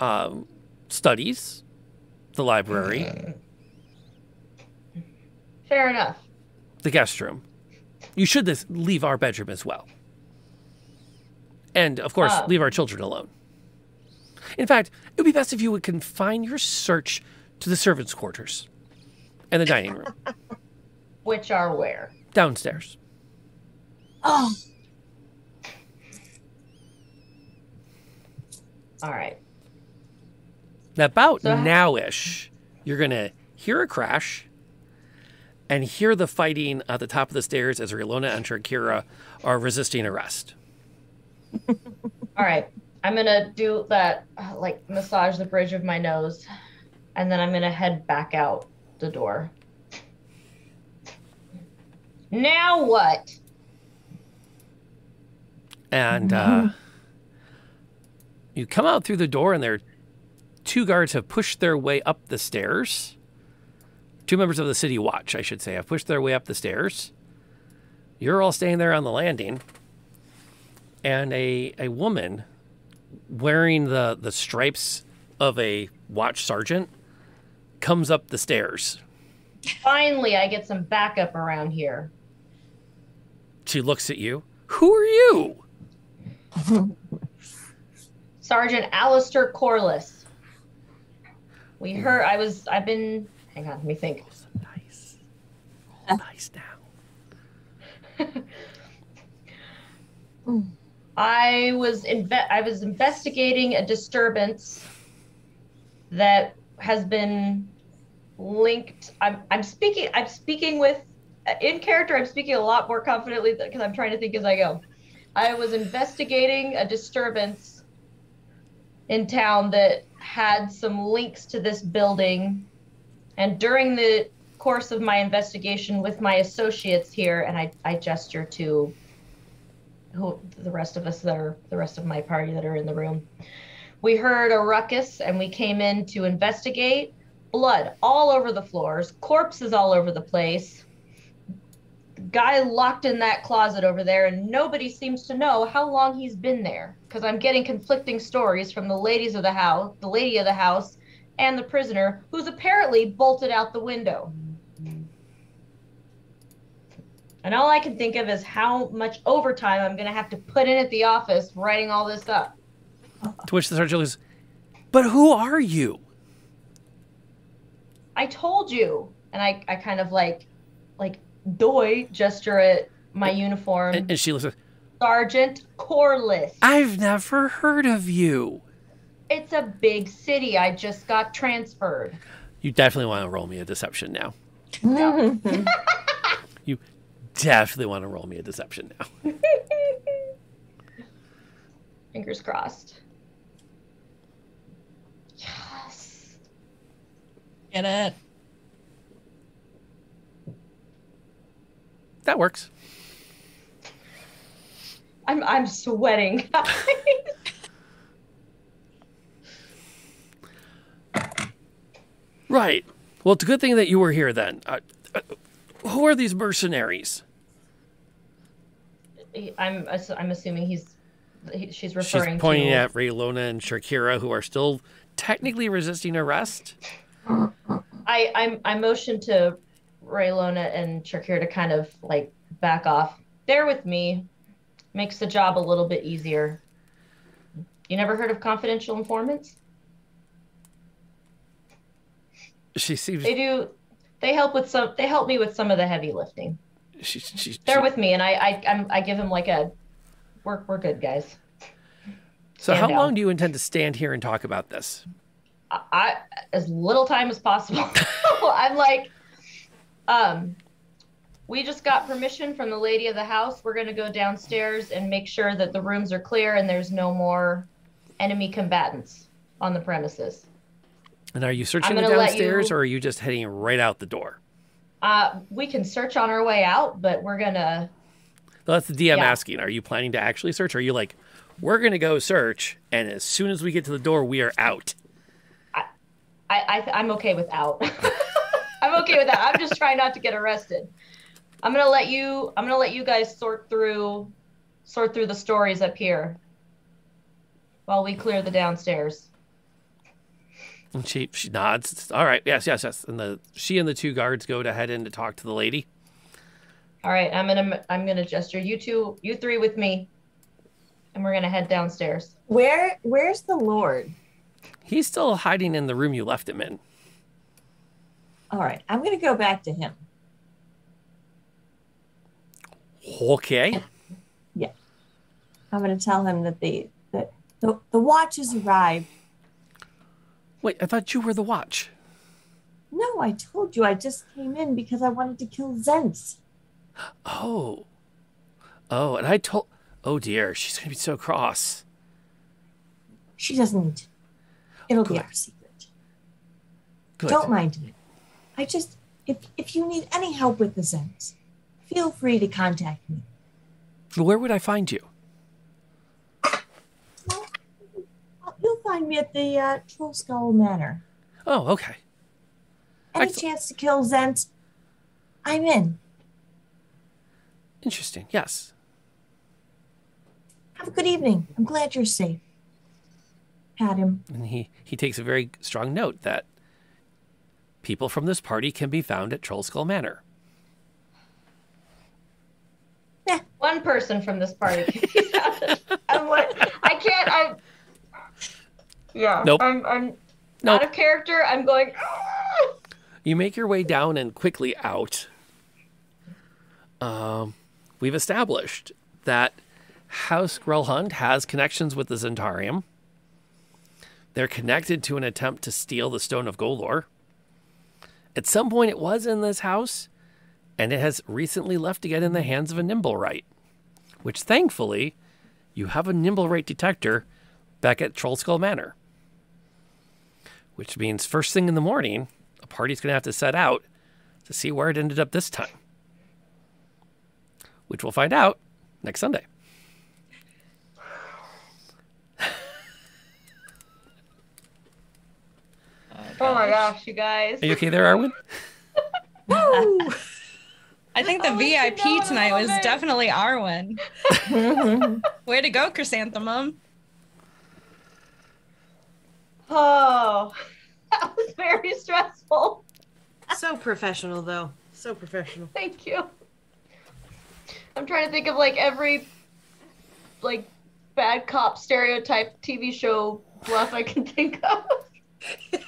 um, studies, the library, Fair enough. the guest room. You should this, leave our bedroom as well. And, of course, Oh. leave our children alone. In fact, it would be best if you would confine your search to the servants' quarters and the dining room Which are where? downstairs. Oh. All right. Now, about So- now-ish, you're gonna hear a crash and hear the fighting at the top of the stairs as Raylona and Shakira are resisting arrest. All right. I'm going to do that, uh, like, massage the bridge of my nose, and then I'm going to head back out the door. Now what? And uh, you come out through the door, and there two guards have pushed their way up the stairs. Two members of the city watch, I should say, have pushed their way up the stairs. You're all staying there on the landing, and a a woman wearing the the stripes of a watch sergeant comes up the stairs. Finally, I get some backup around here. She looks at you. Who are you? Sergeant Alistair Corliss. We heard I was I've been hang on, let me think. Uh. nice now. Hmm. I was inve- I was investigating a disturbance that has been linked. I'm I'm speaking I'm speaking with uh, in character. I'm speaking a lot more confidently because I'm trying to think as I go. I was investigating a disturbance in town that had some links to this building, and during the course of my investigation with my associates here, and I I gesture to who the rest of us that are the rest of my party that are in the room. We heard a ruckus and we came in to investigate. Blood all over the floors, corpses all over the place. Guy locked in that closet over there, and nobody seems to know how long he's been there. Because I'm getting conflicting stories from the ladies of the house, the lady of the house, and the prisoner, who's apparently bolted out the window. And all I can think of is how much overtime I'm going to have to put in at the office writing all this up. To which the sergeant goes, But who are you? I told you. And I, I kind of like, like, doy gesture at my uniform. And, and she looks, Sergeant Corliss. I've never heard of you. It's a big city. I just got transferred. You definitely want to roll me a deception now. you definitely want to roll me a deception now. Fingers crossed. Yes. Get it? That works. I'm I'm sweating. Right. Well, it's a good thing that you were here then. Uh, uh, who are these mercenaries? I'm I'm assuming he's he, she's She's pointing to at Raylona and Shakira, who are still technically resisting arrest. I I'm I motioned to Raylona and Shakir to kind of like back off. Bear with me. Makes the job a little bit easier. You never heard of confidential informants? She seems. They do they help with some they help me with some of the heavy lifting. She, she, Bear with me and I I I'm, I give him like a we're we're good guys. so, stand how down. long do you intend to stand here and talk about this? I, I as little time as possible. I'm like, um, we just got permission from the lady of the house. We're gonna go downstairs and make sure that the rooms are clear and there's no more enemy combatants on the premises. And are you searching the downstairs, you- or are you just heading right out the door? Uh, we can search on our way out, but we're gonna. Well, that's the DM Yeah. asking. Are you planning to actually search? Or are you like, we're going to go search, and as soon as we get to the door, we are out? I, I I'm okay with out. I'm okay with that. I'm just trying not to get arrested. I'm gonna let you. I'm gonna let you guys sort through, sort through the stories up here. While we clear the downstairs. And she she nods. All right, yes, yes, yes. And the she and the two guards go to head in to talk to the lady. All right, I'm gonna I'm gonna gesture. You two, you three with me, and we're gonna head downstairs. Where where's the Lord? He's still hiding in the room you left him in. All right, I'm gonna go back to him. Okay. Yeah. I'm gonna tell him that the that the, the watch has arrived. Wait, I thought you were the watch. No, I told you I just came in because I wanted to kill Zhents. Oh. Oh, and I told. Oh dear, she's gonna be so cross. She doesn't need to. It'll be our secret. Good. Don't mind me. I just if if you need any help with the Zhents, feel free to contact me. Where would I find you? You'll find me at the uh, Trollskull Manor. Oh, okay. Any chance to kill Zhent, I'm in. Interesting. Yes. Have a good evening. I'm glad you're safe. Pat him. And he he takes a very strong note that people from this party can be found at Trollskull Manor. One person from this party. can be found. I'm like, I can't. I'm. Yeah. Nope. I'm. I'm Nope. out of character. I'm going. You make your way down and quickly out. um, we've established that House Gralhund has connections with the Zhentarim. They're connected to an attempt to steal the Stone of Golorr. At some point, it was in this house, and it has recently left to get in the hands of a Nimblewright, which thankfully, you have a Nimblewright detector back at Trollskull Manor. Which means first thing in the morning, a party's going to have to set out to see where it ended up this time. Which we'll find out next Sunday. Oh my gosh, you guys. Are you okay there, Arwen? I think the oh, VIP tonight was definitely Arwen. Way to go, Chrysanthemum. Oh, that was very stressful. So professional, though. So professional. Thank you. I'm trying to think of like every like bad cop stereotype TV show bluff I can think of.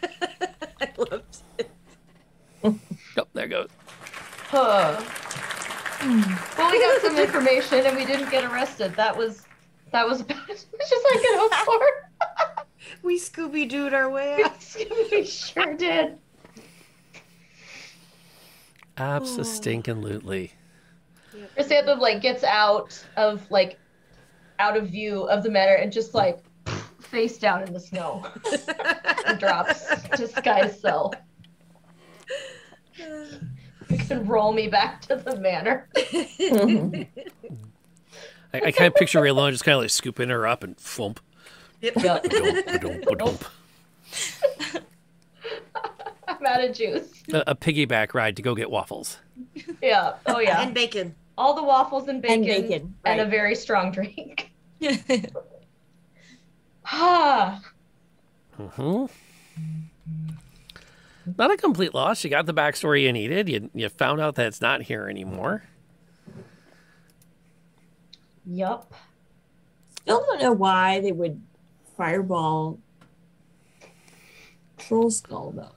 I loved it. Oh, there it goes. Huh. Well, we got some information and we didn't get arrested. That was that was about as much as I could hope for. We Scooby Dooed our way out. we sure did. Absolutely. Oh. Chrysanthemum like gets out of like out of view of the manor and just like face down in the snow and drops to Sky's cell. You can roll me back to the manor. I, I kind of picture Raylon just kind of like scooping her up and flump. Yep. Ba-dum, ba-dum. I'm out of juice. A, a piggyback ride to go get waffles. Yeah. Oh yeah. And bacon. All the waffles and bacon. And bacon, and a very strong drink. Ah. hmm Not a complete loss. You got the backstory you needed. You, you found out that it's not here anymore. yup. Still don't know why they would fireball Trollskull though.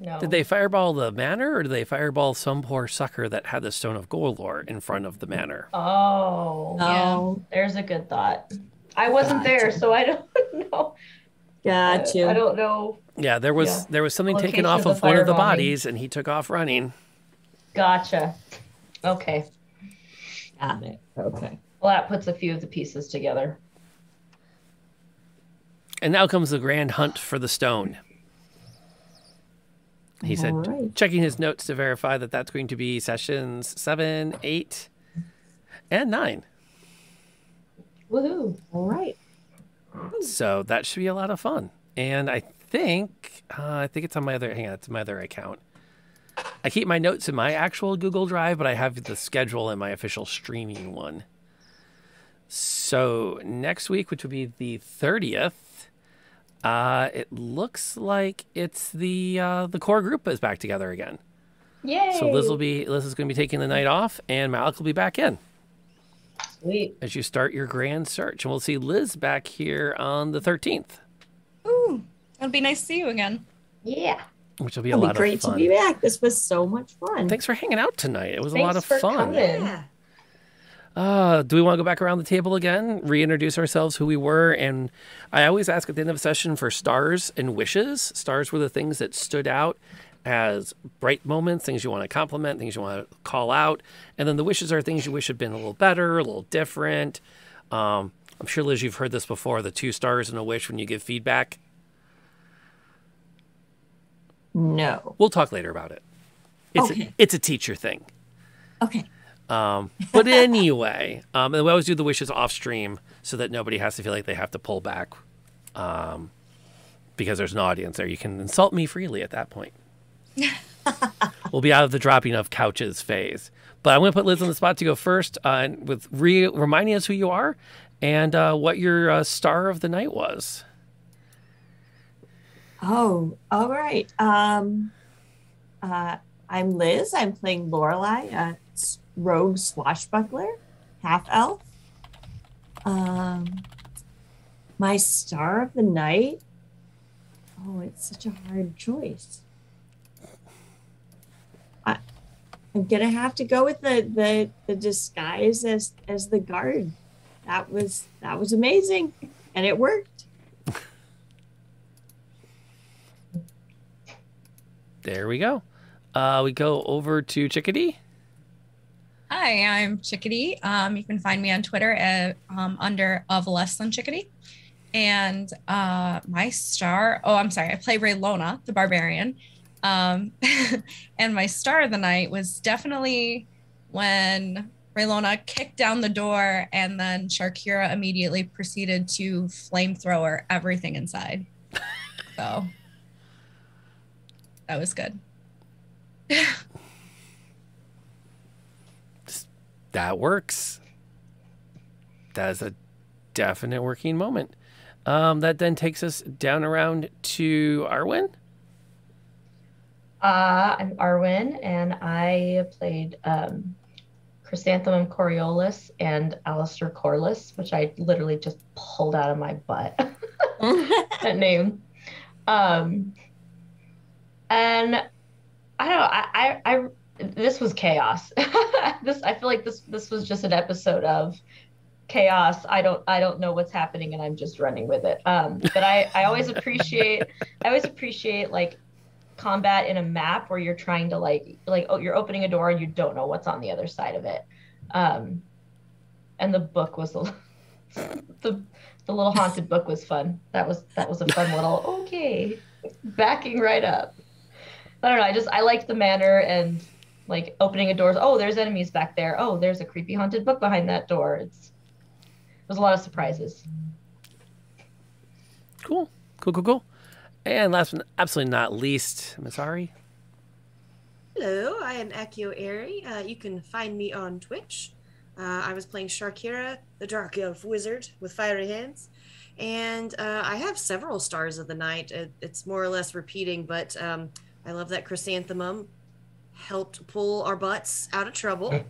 No. Did they fireball the manor or did they fireball some poor sucker that had the Stone of Golorr in front of the manor? Oh. Oh. Yeah. There's a good thought. I wasn't there, so I don't know. Got you. I don't know. Yeah, there was Yeah. there was something taken off of of one of the bodies and he took off running. Gotcha. Okay. Got it. Okay. Well, that puts a few of the pieces together. And now comes the grand hunt for the stone. He said, right. checking his notes to verify that that's going to be sessions seven, eight, and nine. Woohoo. All right. So that should be a lot of fun. And I think, uh, I think it's on my other, hang on, it's my other account. I keep my notes in my actual Google Drive, but I have the schedule in my official streaming one. So next week, which would be the 30th, uh, it looks like it's the uh, the core group is back together again. Yay. So Liz will be Liz is going to be taking the night off, and Malloc will be back in Sweet. as you start your grand search, and we'll see Liz back here on the 13th, Ooh, it'll be nice to see you again. Yeah. which will be a It'll lot be great to be back. This was so much fun. Thanks for hanging out tonight. It was a lot of for fun. coming. Yeah. Uh, do we want to go back around the table again, reintroduce ourselves, who we were? And I always ask at the end of a session for stars and wishes. Stars were the things that stood out as bright moments, things you want to compliment, things you want to call out. And then the wishes are things you wish had been a little better, a little different. Um, I'm sure, Liz, you've heard this before the two stars and a wish when you give feedback. No. We'll talk later about it. It's, a, Okay. it's a teacher thing. Okay. Um, but anyway, um, and we always do the wishes off stream so that nobody has to feel like they have to pull back um, because there's an audience there. You can insult me freely at that point. we'll be out of the dropping of couches phase. But I'm going to put Liz on the spot to go first uh, and with re- reminding us who you are and uh, what your uh, star of the night was. Oh, all right. Um, uh, I'm Liz. I'm playing Lorelai, s- rogue swashbuckler, half elf. Um, my star of the night. Oh, it's such a hard choice. I, I'm gonna have to go with the the the disguise as as the guard. That was that was amazing, and it worked. There we go. Uh, we go over to Chickadee. Hi, I'm Chickadee. Um, you can find me on Twitter at um, under of less than Chickadee. And uh, my star, oh, I'm sorry, I play Raylona, the barbarian. Um, and my star of the night was definitely when Raylona kicked down the door and then Sharkira immediately proceeded to flamethrower everything inside. So that was good. That works. That is a definite working moment. Um, that then takes us down around to Arwen. Uh, I'm Arwen, and I played um, Chrysanthemum Coriolis and Alistair Corliss, which I literally just pulled out of my butt. that name. Um, and I don't know. I, I, I this was chaos. this I feel like this this was just an episode of chaos. I don't I don't know what's happening and I'm just running with it. Um, but I I always appreciate I always appreciate like combat in a map where you're trying to like like oh you're opening a door and you don't know what's on the other side of it. Um, and the book was the the the little haunted book was fun. That was that was a fun little okay backing right up. I don't know. I just I liked the manner and like opening a door. Oh, there's enemies back there. Oh, there's a creepy haunted book behind that door. It's there's a lot of surprises. Cool, cool, cool, cool. And last but absolutely not least, Masari. Hello, I am AccioArri. Uh, you can find me on Twitch. Uh, I was playing Sharkira, the Dark Elf Wizard with fiery hands. And uh, I have several stars of the night. It, it's more or less repeating, but um, I love that Chrysanthemum helped pull our butts out of trouble.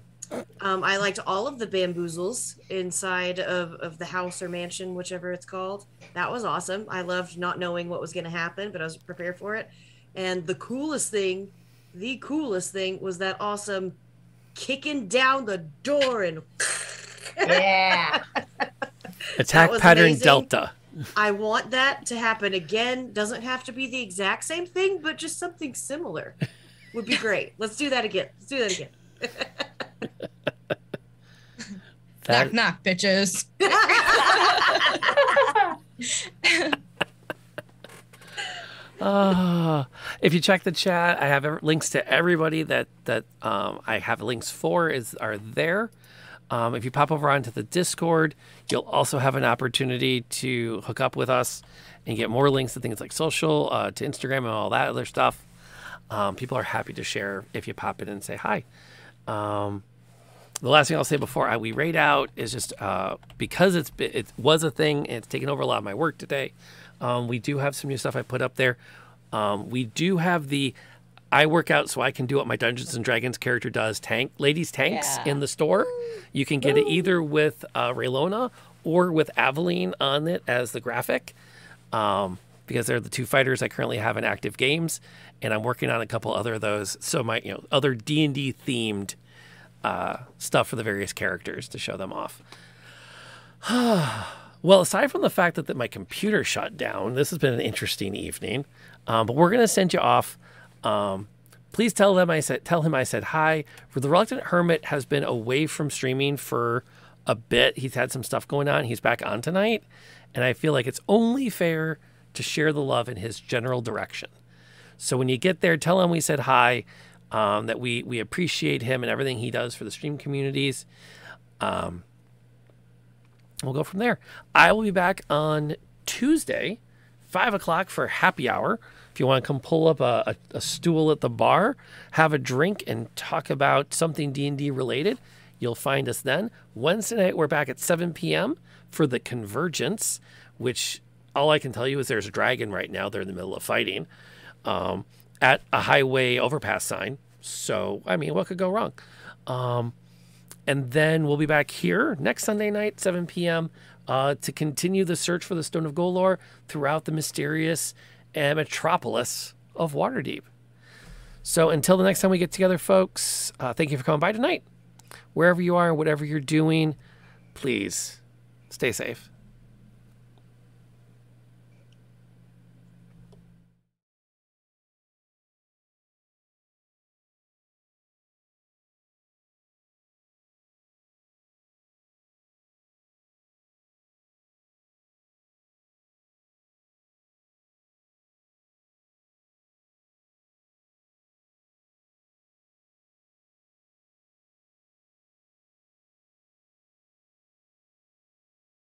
Um, I liked all of the bamboozles inside of, of the house or mansion, whichever it's called. That was awesome. I loved not knowing what was going to happen, but I was prepared for it. And the coolest thing, the coolest thing was that awesome kicking down the door and yeah. Attack was pattern amazing. Delta. I want that to happen again. Doesn't have to be the exact same thing, but just something similar would be great. Let's do that again. Let's do that again. knock knock, bitches. Ah, if you check the chat, I have links to everybody that that um, I have links for is are there. Um, if you pop over onto the Discord, you'll also have an opportunity to hook up with us and get more links to things like social, uh, to Instagram, and all that other stuff. Um, people are happy to share if you pop in and say hi. Um, the last thing I'll say before I, we raid out is just uh, because it's it was a thing and it's taken over a lot of my work today. Um, we do have some new stuff I put up there. Um, we do have the I work out so I can do what my Dungeons and Dragons character does tank ladies tanks Yeah. in the store. You can get it either with uh, Raylona or with Aveline on it as the graphic. Um, because they're the two fighters I currently have in active games, and I'm working on a couple other of those. So my you know other D and D themed uh, stuff for the various characters to show them off. well, aside from the fact that, that my computer shut down, this has been an interesting evening. Um, but we're gonna send you off. Um, please tell them I said tell him I said hi. For the reluctant hermit has been away from streaming for a bit. He's had some stuff going on. He's back on tonight, and I feel like it's only fair to share the love in his general direction. So when you get there, tell him we said hi, um, that we we appreciate him and everything he does for the stream communities. Um, we'll go from there. I will be back on Tuesday, five o'clock for happy hour. If you want to come pull up a, a, a stool at the bar, have a drink, and talk about something D and D related, you'll find us then. Wednesday night we're back at 7 p.m. for the Convergence, which all I can tell you is there's a dragon right now. They're in the middle of fighting um, at a highway overpass sign. So I mean, what could go wrong? Um, and then we'll be back here next Sunday night, 7 p.m., uh, to continue the search for the Stone of Golorr throughout the mysterious uh, metropolis of Waterdeep. So until the next time we get together, folks, uh, thank you for coming by tonight. Wherever you are, whatever you're doing, please stay safe.